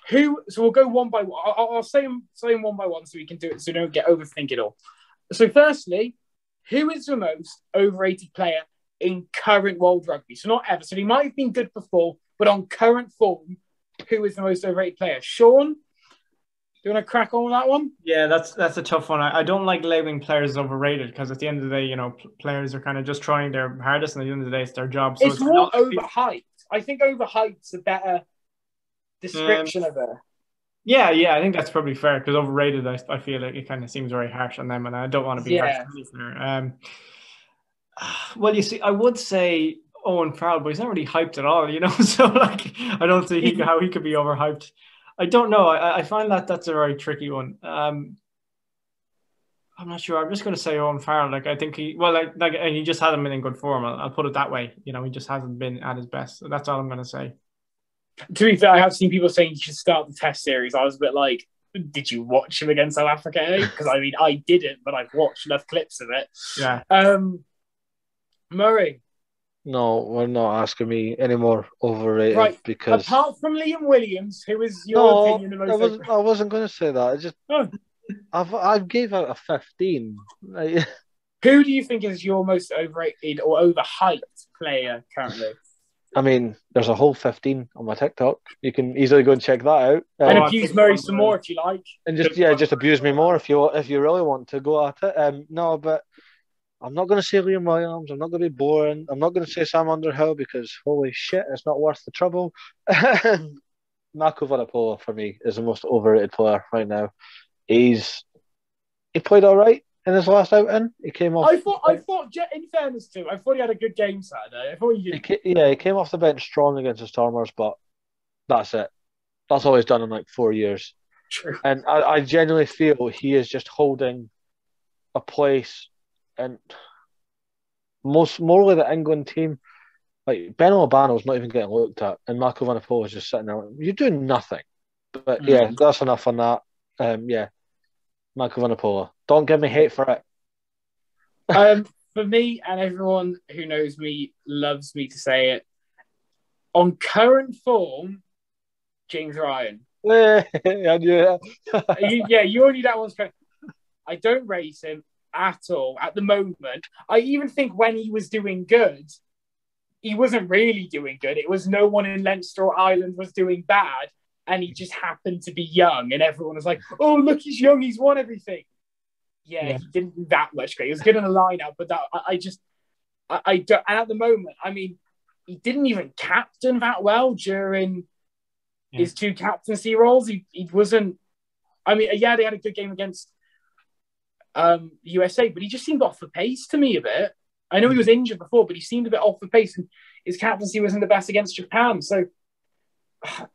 who. So we'll go one by one. I'll, I'll say them, say them one by one so we can do it so we don't get overthink it all. So firstly, who is the most overrated player in current world rugby? So not ever. So he might have been good before, but on current form, who is the most overrated player? Sean, you want to crack on with that one? Yeah, that's that's a tough one. I, I don't like labeling players overrated because at the end of the day, you know, pl- players are kind of just trying their hardest, and at the end of the day, it's their job. So it's more not- overhyped. I think overhyped's a better description of it. Yeah, yeah, I think that's probably fair because overrated. I, I feel like it kind of seems very harsh on them, and I don't want to be Yeah. harsh on player. Um, [SIGHS] well, you see, I would say Owen Farrell, but he's not really hyped at all, you know. [LAUGHS] So like, I don't see he, how he could be overhyped. I don't know. I, I find that that's a very tricky one. Um, I'm not sure. I'm just going to say Owen Farrell. Like I think he, well, like, like he just hasn't been in good form. I'll, I'll put it that way. You know, he just hasn't been at his best. So that's all I'm going to say. To be fair, I have seen people saying you should start the test series. I was a bit like, did you watch him against South Africa? [LAUGHS] Because I mean, I didn't, but I've watched enough clips of it. Yeah. Um, Murray, No, we're not asking me any more overrated Right, because apart from Liam Williams, who is your no, opinion the I most? wasn't. I wasn't going to say that. I just Oh. I've I've gave out a fifteen. [LAUGHS] Who do you think is your most overrated or overhyped player currently? I mean, there's a whole fifteen on my TikTok. You can easily go and check that out. and Um, I abuse think Murray some more if you like. and just yeah, just abuse me more if you if you really want to go at it. Um, no, but I'm not going to say Liam Williams. I'm not going to be boring. I'm not going to say Sam Underhill because holy shit, it's not worth the trouble. [LAUGHS] Mako Vunipola for me is the most overrated player right now. He's he played all right in his last outing. He came off. I thought, I thought, in fairness too, I thought he had a good game Saturday. I thought he He yeah, he came off the bench strong against the Stormers, but that's it. That's all he's done in like four years. True. And I, I genuinely feel he is just holding a place and most morely the England team. Like Ben Albano's not even getting looked at, and Mako Vunipola is just sitting there. You're doing nothing. But yeah, that's enough on that. Um, yeah, Mako Vunipola. Don't give me hate for it. [LAUGHS] um, for me and everyone who knows me loves me to say it. On current form, James Ryan. [LAUGHS] Knew it. you, yeah, you already that one's correct. I don't raise him at all at the moment. I even think when he was doing good, he wasn't really doing good. It was no one in Leinster or Ireland was doing bad, and he just happened to be young, and everyone was like, "Oh, look, he's young. He's won everything." Yeah, Yeah. he didn't do that much great. He was good in the lineup, but that I, I just, I, I don't. And at the moment, I mean, he didn't even captain that well during Yeah. his two captaincy roles. He, he wasn't. I mean, yeah, they had a good game against um, USA, but he just seemed off the pace to me a bit. I know he was injured before, but he seemed a bit off the pace, and his captaincy wasn't the best against Japan. So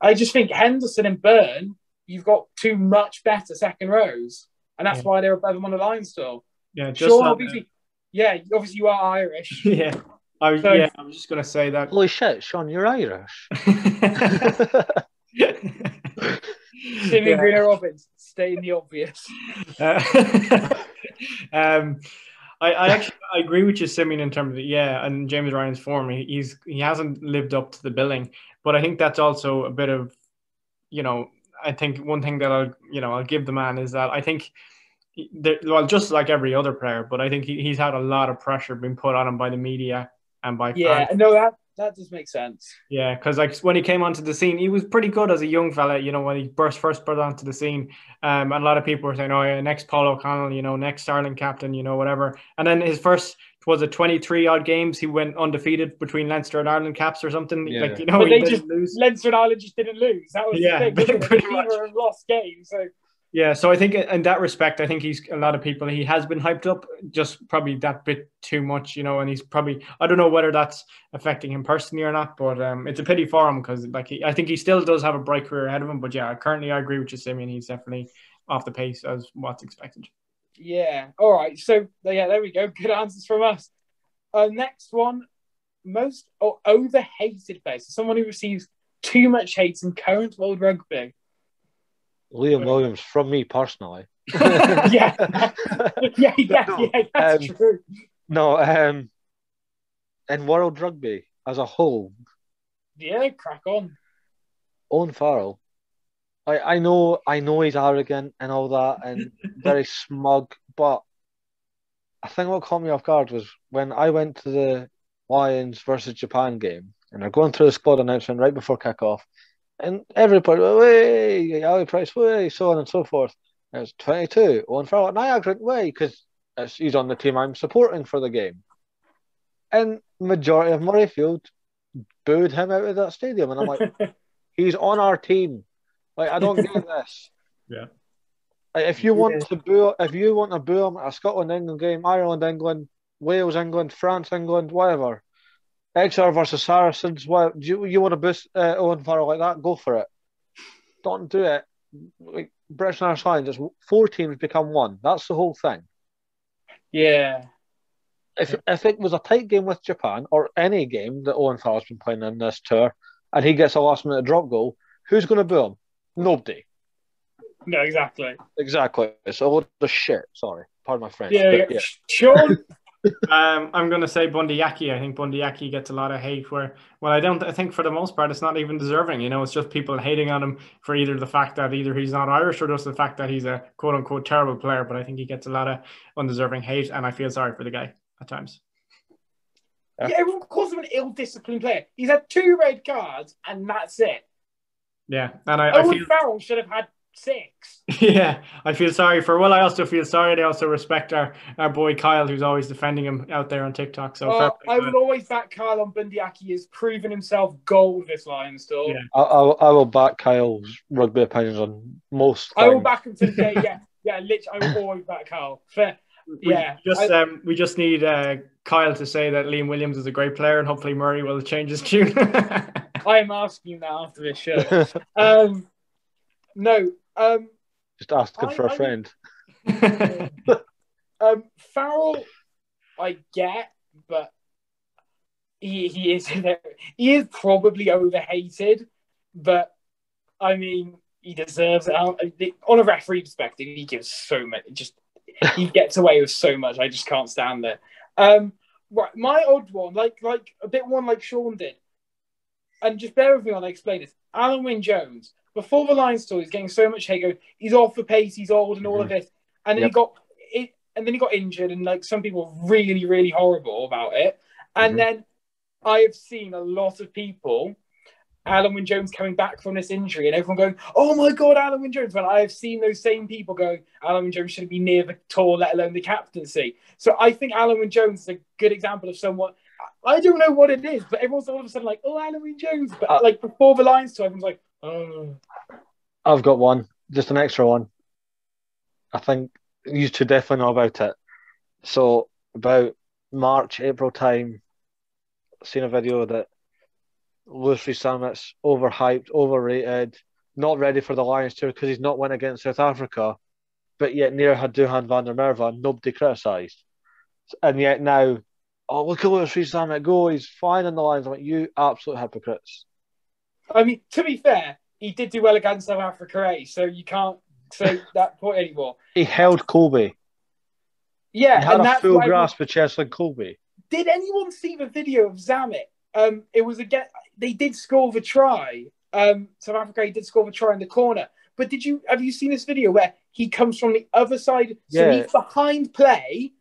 I just think Henderson and Beirne, you've got two much better second rows, and that's Yeah. why they're above them on the line still. Yeah, just Sure, that, obviously, yeah, obviously you are Irish. [LAUGHS] yeah. I was, So- yeah, I was just gonna say that. Holy shit, Sean, you're Irish. [LAUGHS] [LAUGHS] [LAUGHS] Timmy Yeah. Greener Robbins, stating the obvious. Uh, [LAUGHS] um, I, I actually I agree with you, Simeon, in terms of yeah, and James Ryan's form. He, he's he hasn't lived up to the billing, but I think that's also a bit of, you know, I think one thing that I'll you know I'll give the man is that I think. There, well, just like every other player, but I think he, he's had a lot of pressure being put on him by the media and by Yeah, fans. no, that that does make sense. Yeah, because like when he came onto the scene, he was pretty good as a young fella. You know, when he burst first burst onto the scene, um, and a lot of people were saying, "Oh, yeah, next Paul O'Connell, you know, next Starling captain, you know, whatever." And then his first was it twenty three odd games, he went undefeated between Leinster and Ireland caps or something. Yeah. Like you know, But he they didn't just- lose. Leinster and Ireland just didn't lose. That was Yeah, the thing. [LAUGHS] wasn't it? pretty Neither have lost games. So Yeah, so I think in that respect, I think he's a lot of people. He has been hyped up, just probably that bit too much, you know. And he's probably I don't know whether that's affecting him personally or not, but um, it's a pity for him because like he, I think he still does have a bright career ahead of him. But yeah, currently I agree with you, Simeon. He's definitely off the pace as what's expected. yeah, all right. So yeah, there we go. [LAUGHS] Good answers from us. Uh, next one, most or over hated player. So someone who receives too much hate in current world rugby. Liam Williams from me personally. [LAUGHS] [LAUGHS] yeah, [LAUGHS] yeah, yeah, No, yeah, that's um, true. No, um, in world rugby as a whole, Yeah, crack on. Owen Farrell. I, I know I know he's arrogant and all that and very smug, but I think what caught me off guard was when I went to the Lions versus Japan game and they're going through the squad announcement right before kickoff, and everybody, way, Ali Price, way, so on and so forth. And it's 22, Owen Farrell, and I went, way, because he's on the team I'm supporting for the game. And majority of Murrayfield booed him out of that stadium, and I'm like, [LAUGHS] he's on our team. Like, I don't get [LAUGHS] this. Yeah. Like, if you want to boo, if you want to boo him at a Scotland England game, Ireland England, Wales England, France England, whatever, Exeter versus Saracens, what do you, you want to boost uh, Owen Farrell like that? Go for it. Don't do it. Like, British Irish Lions, it's four teams become one. That's the whole thing. Yeah, If if it was a tight game with Japan or any game that Owen Farrell's been playing in this tour, and he gets a last minute drop goal, who's going to boo him? Nobody. no, exactly. Exactly. It's a load of shit. Sorry, pardon my French. Yeah, but yeah. Sean. [LAUGHS] Um, I'm going to say Bundee Aki. I think Bundee Aki gets a lot of hate. Where, well, I don't. I think for the most part, it's not even deserving. You know, it's just people hating on him for either the fact that either he's not Irish or just the fact that he's a quote unquote terrible player. But I think he gets a lot of undeserving hate, and I feel sorry for the guy at times. yeah, everyone calls him an ill-disciplined player. He's had two red cards, and that's it. Yeah, and I, I Owen feel Farrell should have had six. [LAUGHS] yeah, I feel sorry for. Well, I also feel sorry. and I also respect our our boy Kyle, who's always defending him out there on TikTok. So Uh, I Kyle. will always back Kyle on Bundee Aki. He has proven himself gold this Lions tour. Yeah. I, I, I will back Kyle's rugby opinions on most. I will back him to the day. Yeah, [LAUGHS] yeah, literally, I will always back Kyle. Fair. We Yeah, just I- um, we just need uh, Kyle to say that Liam Williams is a great player, and hopefully Murray will change his tune. [LAUGHS] I am asking that after this show. um, no, um, Just asking I- for a I- friend. [LAUGHS] um, Farrell, I get, but he he is [LAUGHS] he is probably overhated. But I mean, he deserves it. On a referee perspective, he gives so much. Just he [LAUGHS] gets away with so much. I just can't stand it. Um, right, my odd one, like like a bit one like Sean did, and just bear with me while I explain this. Alun Wyn Jones, before the Lions tour, he's getting so much hate. Going, he's off the pace, he's old, and all of this, and then he got it, and then he got injured, and like some people were really, really horrible about it. And Mhm. then I have seen a lot of people. Alun Wyn Jones coming back from this injury, and everyone going, "Oh my God, Alun Wyn Jones!" But I have seen those same people go, "Alun Wyn Jones shouldn't be near the tour, let alone the captaincy." So I think Alun Wyn Jones is a good example of someone. I don't know what it is, but everyone's all of a sudden like, "Oh, Alun Wyn Jones," but Uh, like before the Lions tour, everyone's like, "Oh." I've got one, just an extra one. I think you two definitely know about it. So about March, April time, seen a video that Louis Rees-Zammit's overhyped, overrated, not ready for the Lions tour because he's not went against South Africa, but yet near had Duhan van der Merwe, nobody criticised. And yet now, oh look at Louis Rees-Zammit go, he's fine in the Lions. I'm like, you absolute hypocrites. I mean, to be fair, he did do well against South Africa, eh? So you can't say [LAUGHS] that point anymore. He held Kolbe. Yeah, He had and a that's full what everyone- grasp of Cheslin Kolbe. Did anyone see the video of Zammit? Um, it was again. They did score the try. Um, South Africa did score the try in the corner. But did you have you seen this video where he comes from the other side? So Yeah. he's behind play,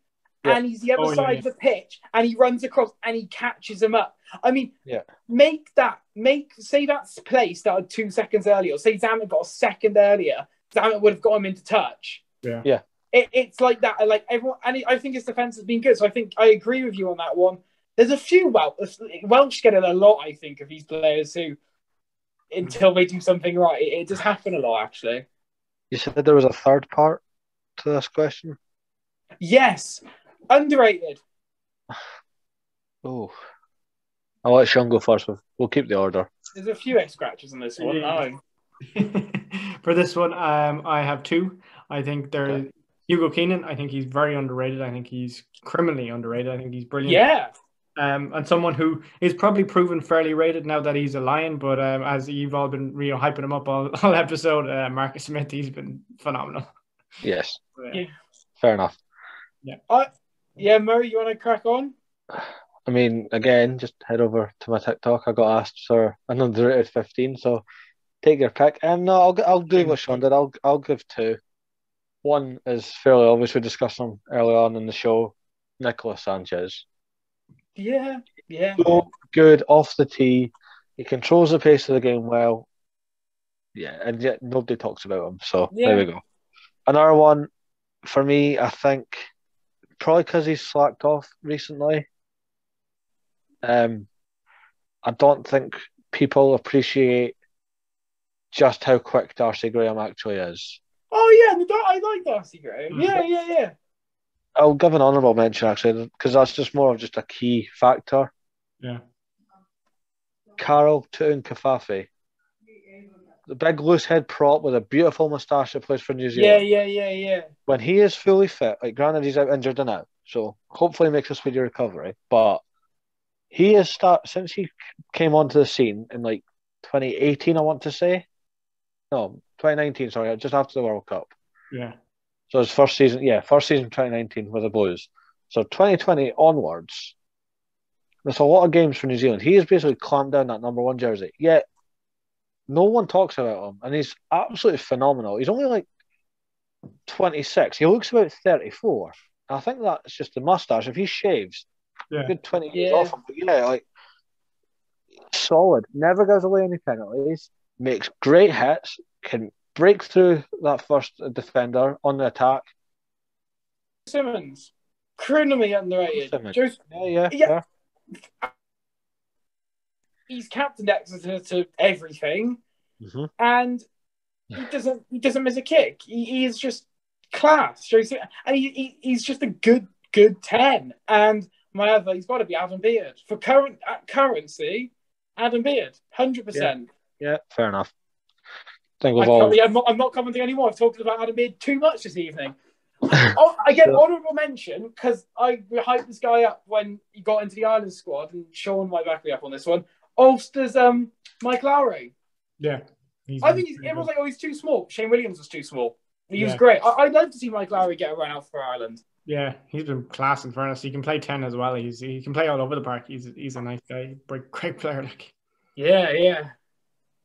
Yeah. and he's the other Oh, side yeah. of the pitch, and he runs across and he catches him up. I mean, Yeah. make that make say that play started two seconds earlier. Or say Zammit got a second earlier, Zammit would have got him into touch. Yeah. Yeah. It, it's like that. Like everyone, and I think his defense has been good. So I think I agree with you on that one. There's a few Welsh, uh, Welsh get it a lot. I think of these players who, until they do something right, it, it does happen a lot. Actually, You said there was a third part to this question. yes, underrated. [SIGHS] Oh, I'll let Sean go first. We'll- We'll keep the order. There's a few X scratches on this one. Yeah. [LAUGHS] For this one, um, I have two. I think there Okay. Hugo Keenan. I think he's very underrated. I think he's criminally underrated. I think he's brilliant. Yeah, Um, and someone who is probably proven fairly rated now that he's a Lion, but um, as you've all been you know hyping him up all, [LAUGHS] all episode, uh, Marcus Smith, he's been phenomenal. Yes, Yeah. fair enough. Yeah. Yeah, Murray, you want to crack on? [SIGHS] [LAUGHS] I mean, again, just head over to my TikTok. I got asked for an underrated 15, so take your pick. Um, no, I'll, I'll do what Sean did. I'll, I'll give two. One is fairly obvious. We discussed him early on in the show. Nicolas Sanchez. Yeah, yeah. So good off the tee. He controls the pace of the game well. Yeah, and yet nobody talks about him. So Yeah. there we go. Another one for me, I think, probably because he's slacked off recently. Um, I don't think people appreciate just how quick Darcy Graham actually is. Oh yeah, I like Darcy Graham. Mm. Yeah, yeah, yeah. I'll give an honourable mention actually because that's just more of just a key factor. Yeah. Karl Tu'inukuafe. The big loose head prop with a beautiful moustache that plays for New Zealand. Yeah, yeah, yeah, yeah. When he is fully fit, like granted he's out injured now, so hopefully makes a speedy recovery. But he has start since he came onto the scene in like 2018, I want to say. No, 2019, sorry, just after the World Cup. Yeah. So his first season, yeah, first season 2019 with the Blues. So 2020 onwards, there's a lot of games for New Zealand. He has basically clamped down that number one jersey. Yet no one talks about him, and he's absolutely phenomenal. He's only like 26. He looks about 34. I think that's just the mustache. If he shaves, Yeah. a good 20 years Yeah. off him. But yeah, like solid. Never gives away any penalties. Makes great hits. Can break through that first defender on the attack. Simmonds, criminally underrated. Simmonds. Just Yeah, yeah, Yeah. yeah. he's captained Exeter to everything, hmm and he doesn't he doesn't miss a kick. He, he is just class. Josie- And he, he he's just a good good ten. And my other, he's got to be Adam Beard for current at currency. Adam Beard, hundred percent. Yeah, fair enough. I think I we've all. can't- I'm not, I'm not commenting anymore. I've talked about Adam Beard too much this evening. [LAUGHS] oh, again, Sure. honourable mention because I hyped this guy up when he got into the Ireland squad, and Sean might back me up on this one. Ulster's um, Mike Lowry. Yeah. He's I think he's, everyone's good. like, oh, he's too small. Shane Williams was too small. He was great. I, I'd love to see Mike Lowry get a run out for Ireland. Yeah, he's been class in fairness. He can play ten as well. He's he can play all over the park. He's he's a nice guy, great [LAUGHS] great player. Like Yeah, yeah.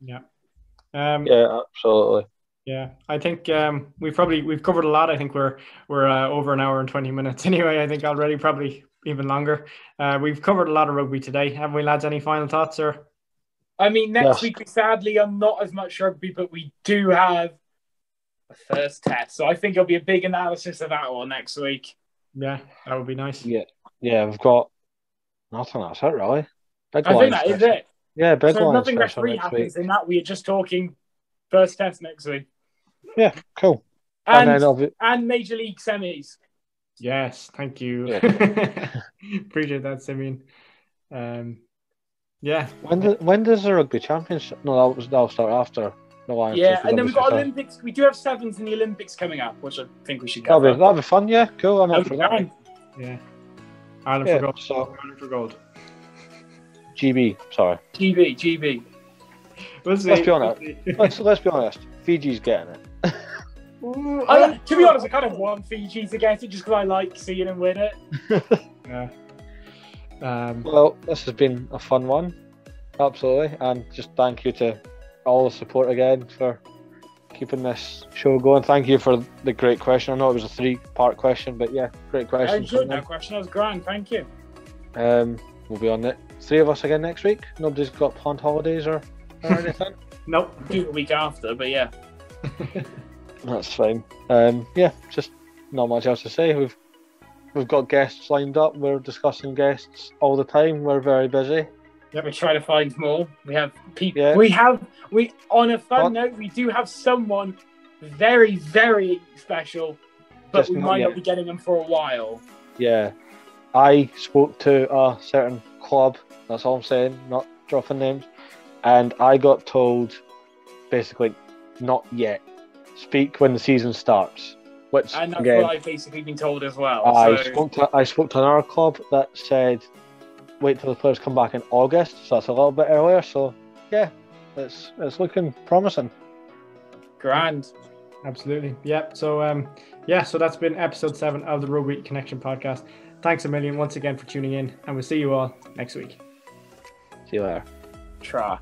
yeah, um, Yeah, absolutely. Yeah, I think um, we've probably we've covered a lot. I think we're we're uh, over an hour and twenty minutes [LAUGHS] anyway. I think already probably even longer. Uh, we've covered a lot of rugby today, haven't we, lads? Any final thoughts or? I mean, next Yes. week, sadly, I'm not as much rugby, but we do have a first test. So I think it'll be a big analysis of that one next week. Yeah, that would be nice. Yeah, yeah, we've got nothing. else, it, really. Big I think Lions that is special. it. Yeah, big so nothing special referee next happens week. in that, we are just talking first test next week. Yeah, cool. And, And, then and Major League semis. Yes, thank you. Yeah. [LAUGHS] Appreciate that, Simeon. Um, yeah, when do, when does the rugby championship? No, that was that'll start after the Lions. Yeah, and then we've got obviously- Olympics. We do have sevens in the Olympics coming up, which I think we should That'll cover. be, that'll be fun. Yeah, cool. I'm up for that. Yeah. Ireland Yeah, for gold. so Ireland for gold. GB. Sorry. GB, GB. We'll see. Let's be honest. Let's let's be honest. Fiji's getting it. Ooh, I, to be honest, I kind of want Fiji to get it just because I like seeing them win it. [LAUGHS] Yeah. Um, Well, this has been a fun one, absolutely, and just thank you to all the support again for keeping this show going. Thank you for the great question. I know it was a three-part question, but yeah, great I question. enjoyed that question. That was grand. Thank you. Um, we'll be on it. Three of us again next week. Nobody's got planned holidays or, or [LAUGHS] anything. nope. Do it the week after, but yeah. [LAUGHS] That's fine. Um, yeah, just not much else to say. We've we've got guests lined up. We're discussing guests all the time. We're very busy. We try to find more. We have people. Yeah. We have we. On a fun What? note, we do have someone very, very special, but Just we might yet. not be getting them for a while. Yeah, I spoke to a certain club. That's all I'm saying. Not dropping names. And I got told, basically, not yet. Speak when the season starts. Which And that's again, what I've basically been told as well. I so, spoke to I spoke to another club that said wait till the players come back in August, so that's a little bit earlier. So yeah, it's it's looking promising. Grand. Absolutely. Yep. So um yeah, so that's been episode seven of the Rugby Connection podcast. Thanks a million once again for tuning in, and we'll see you all next week. See you later. Try.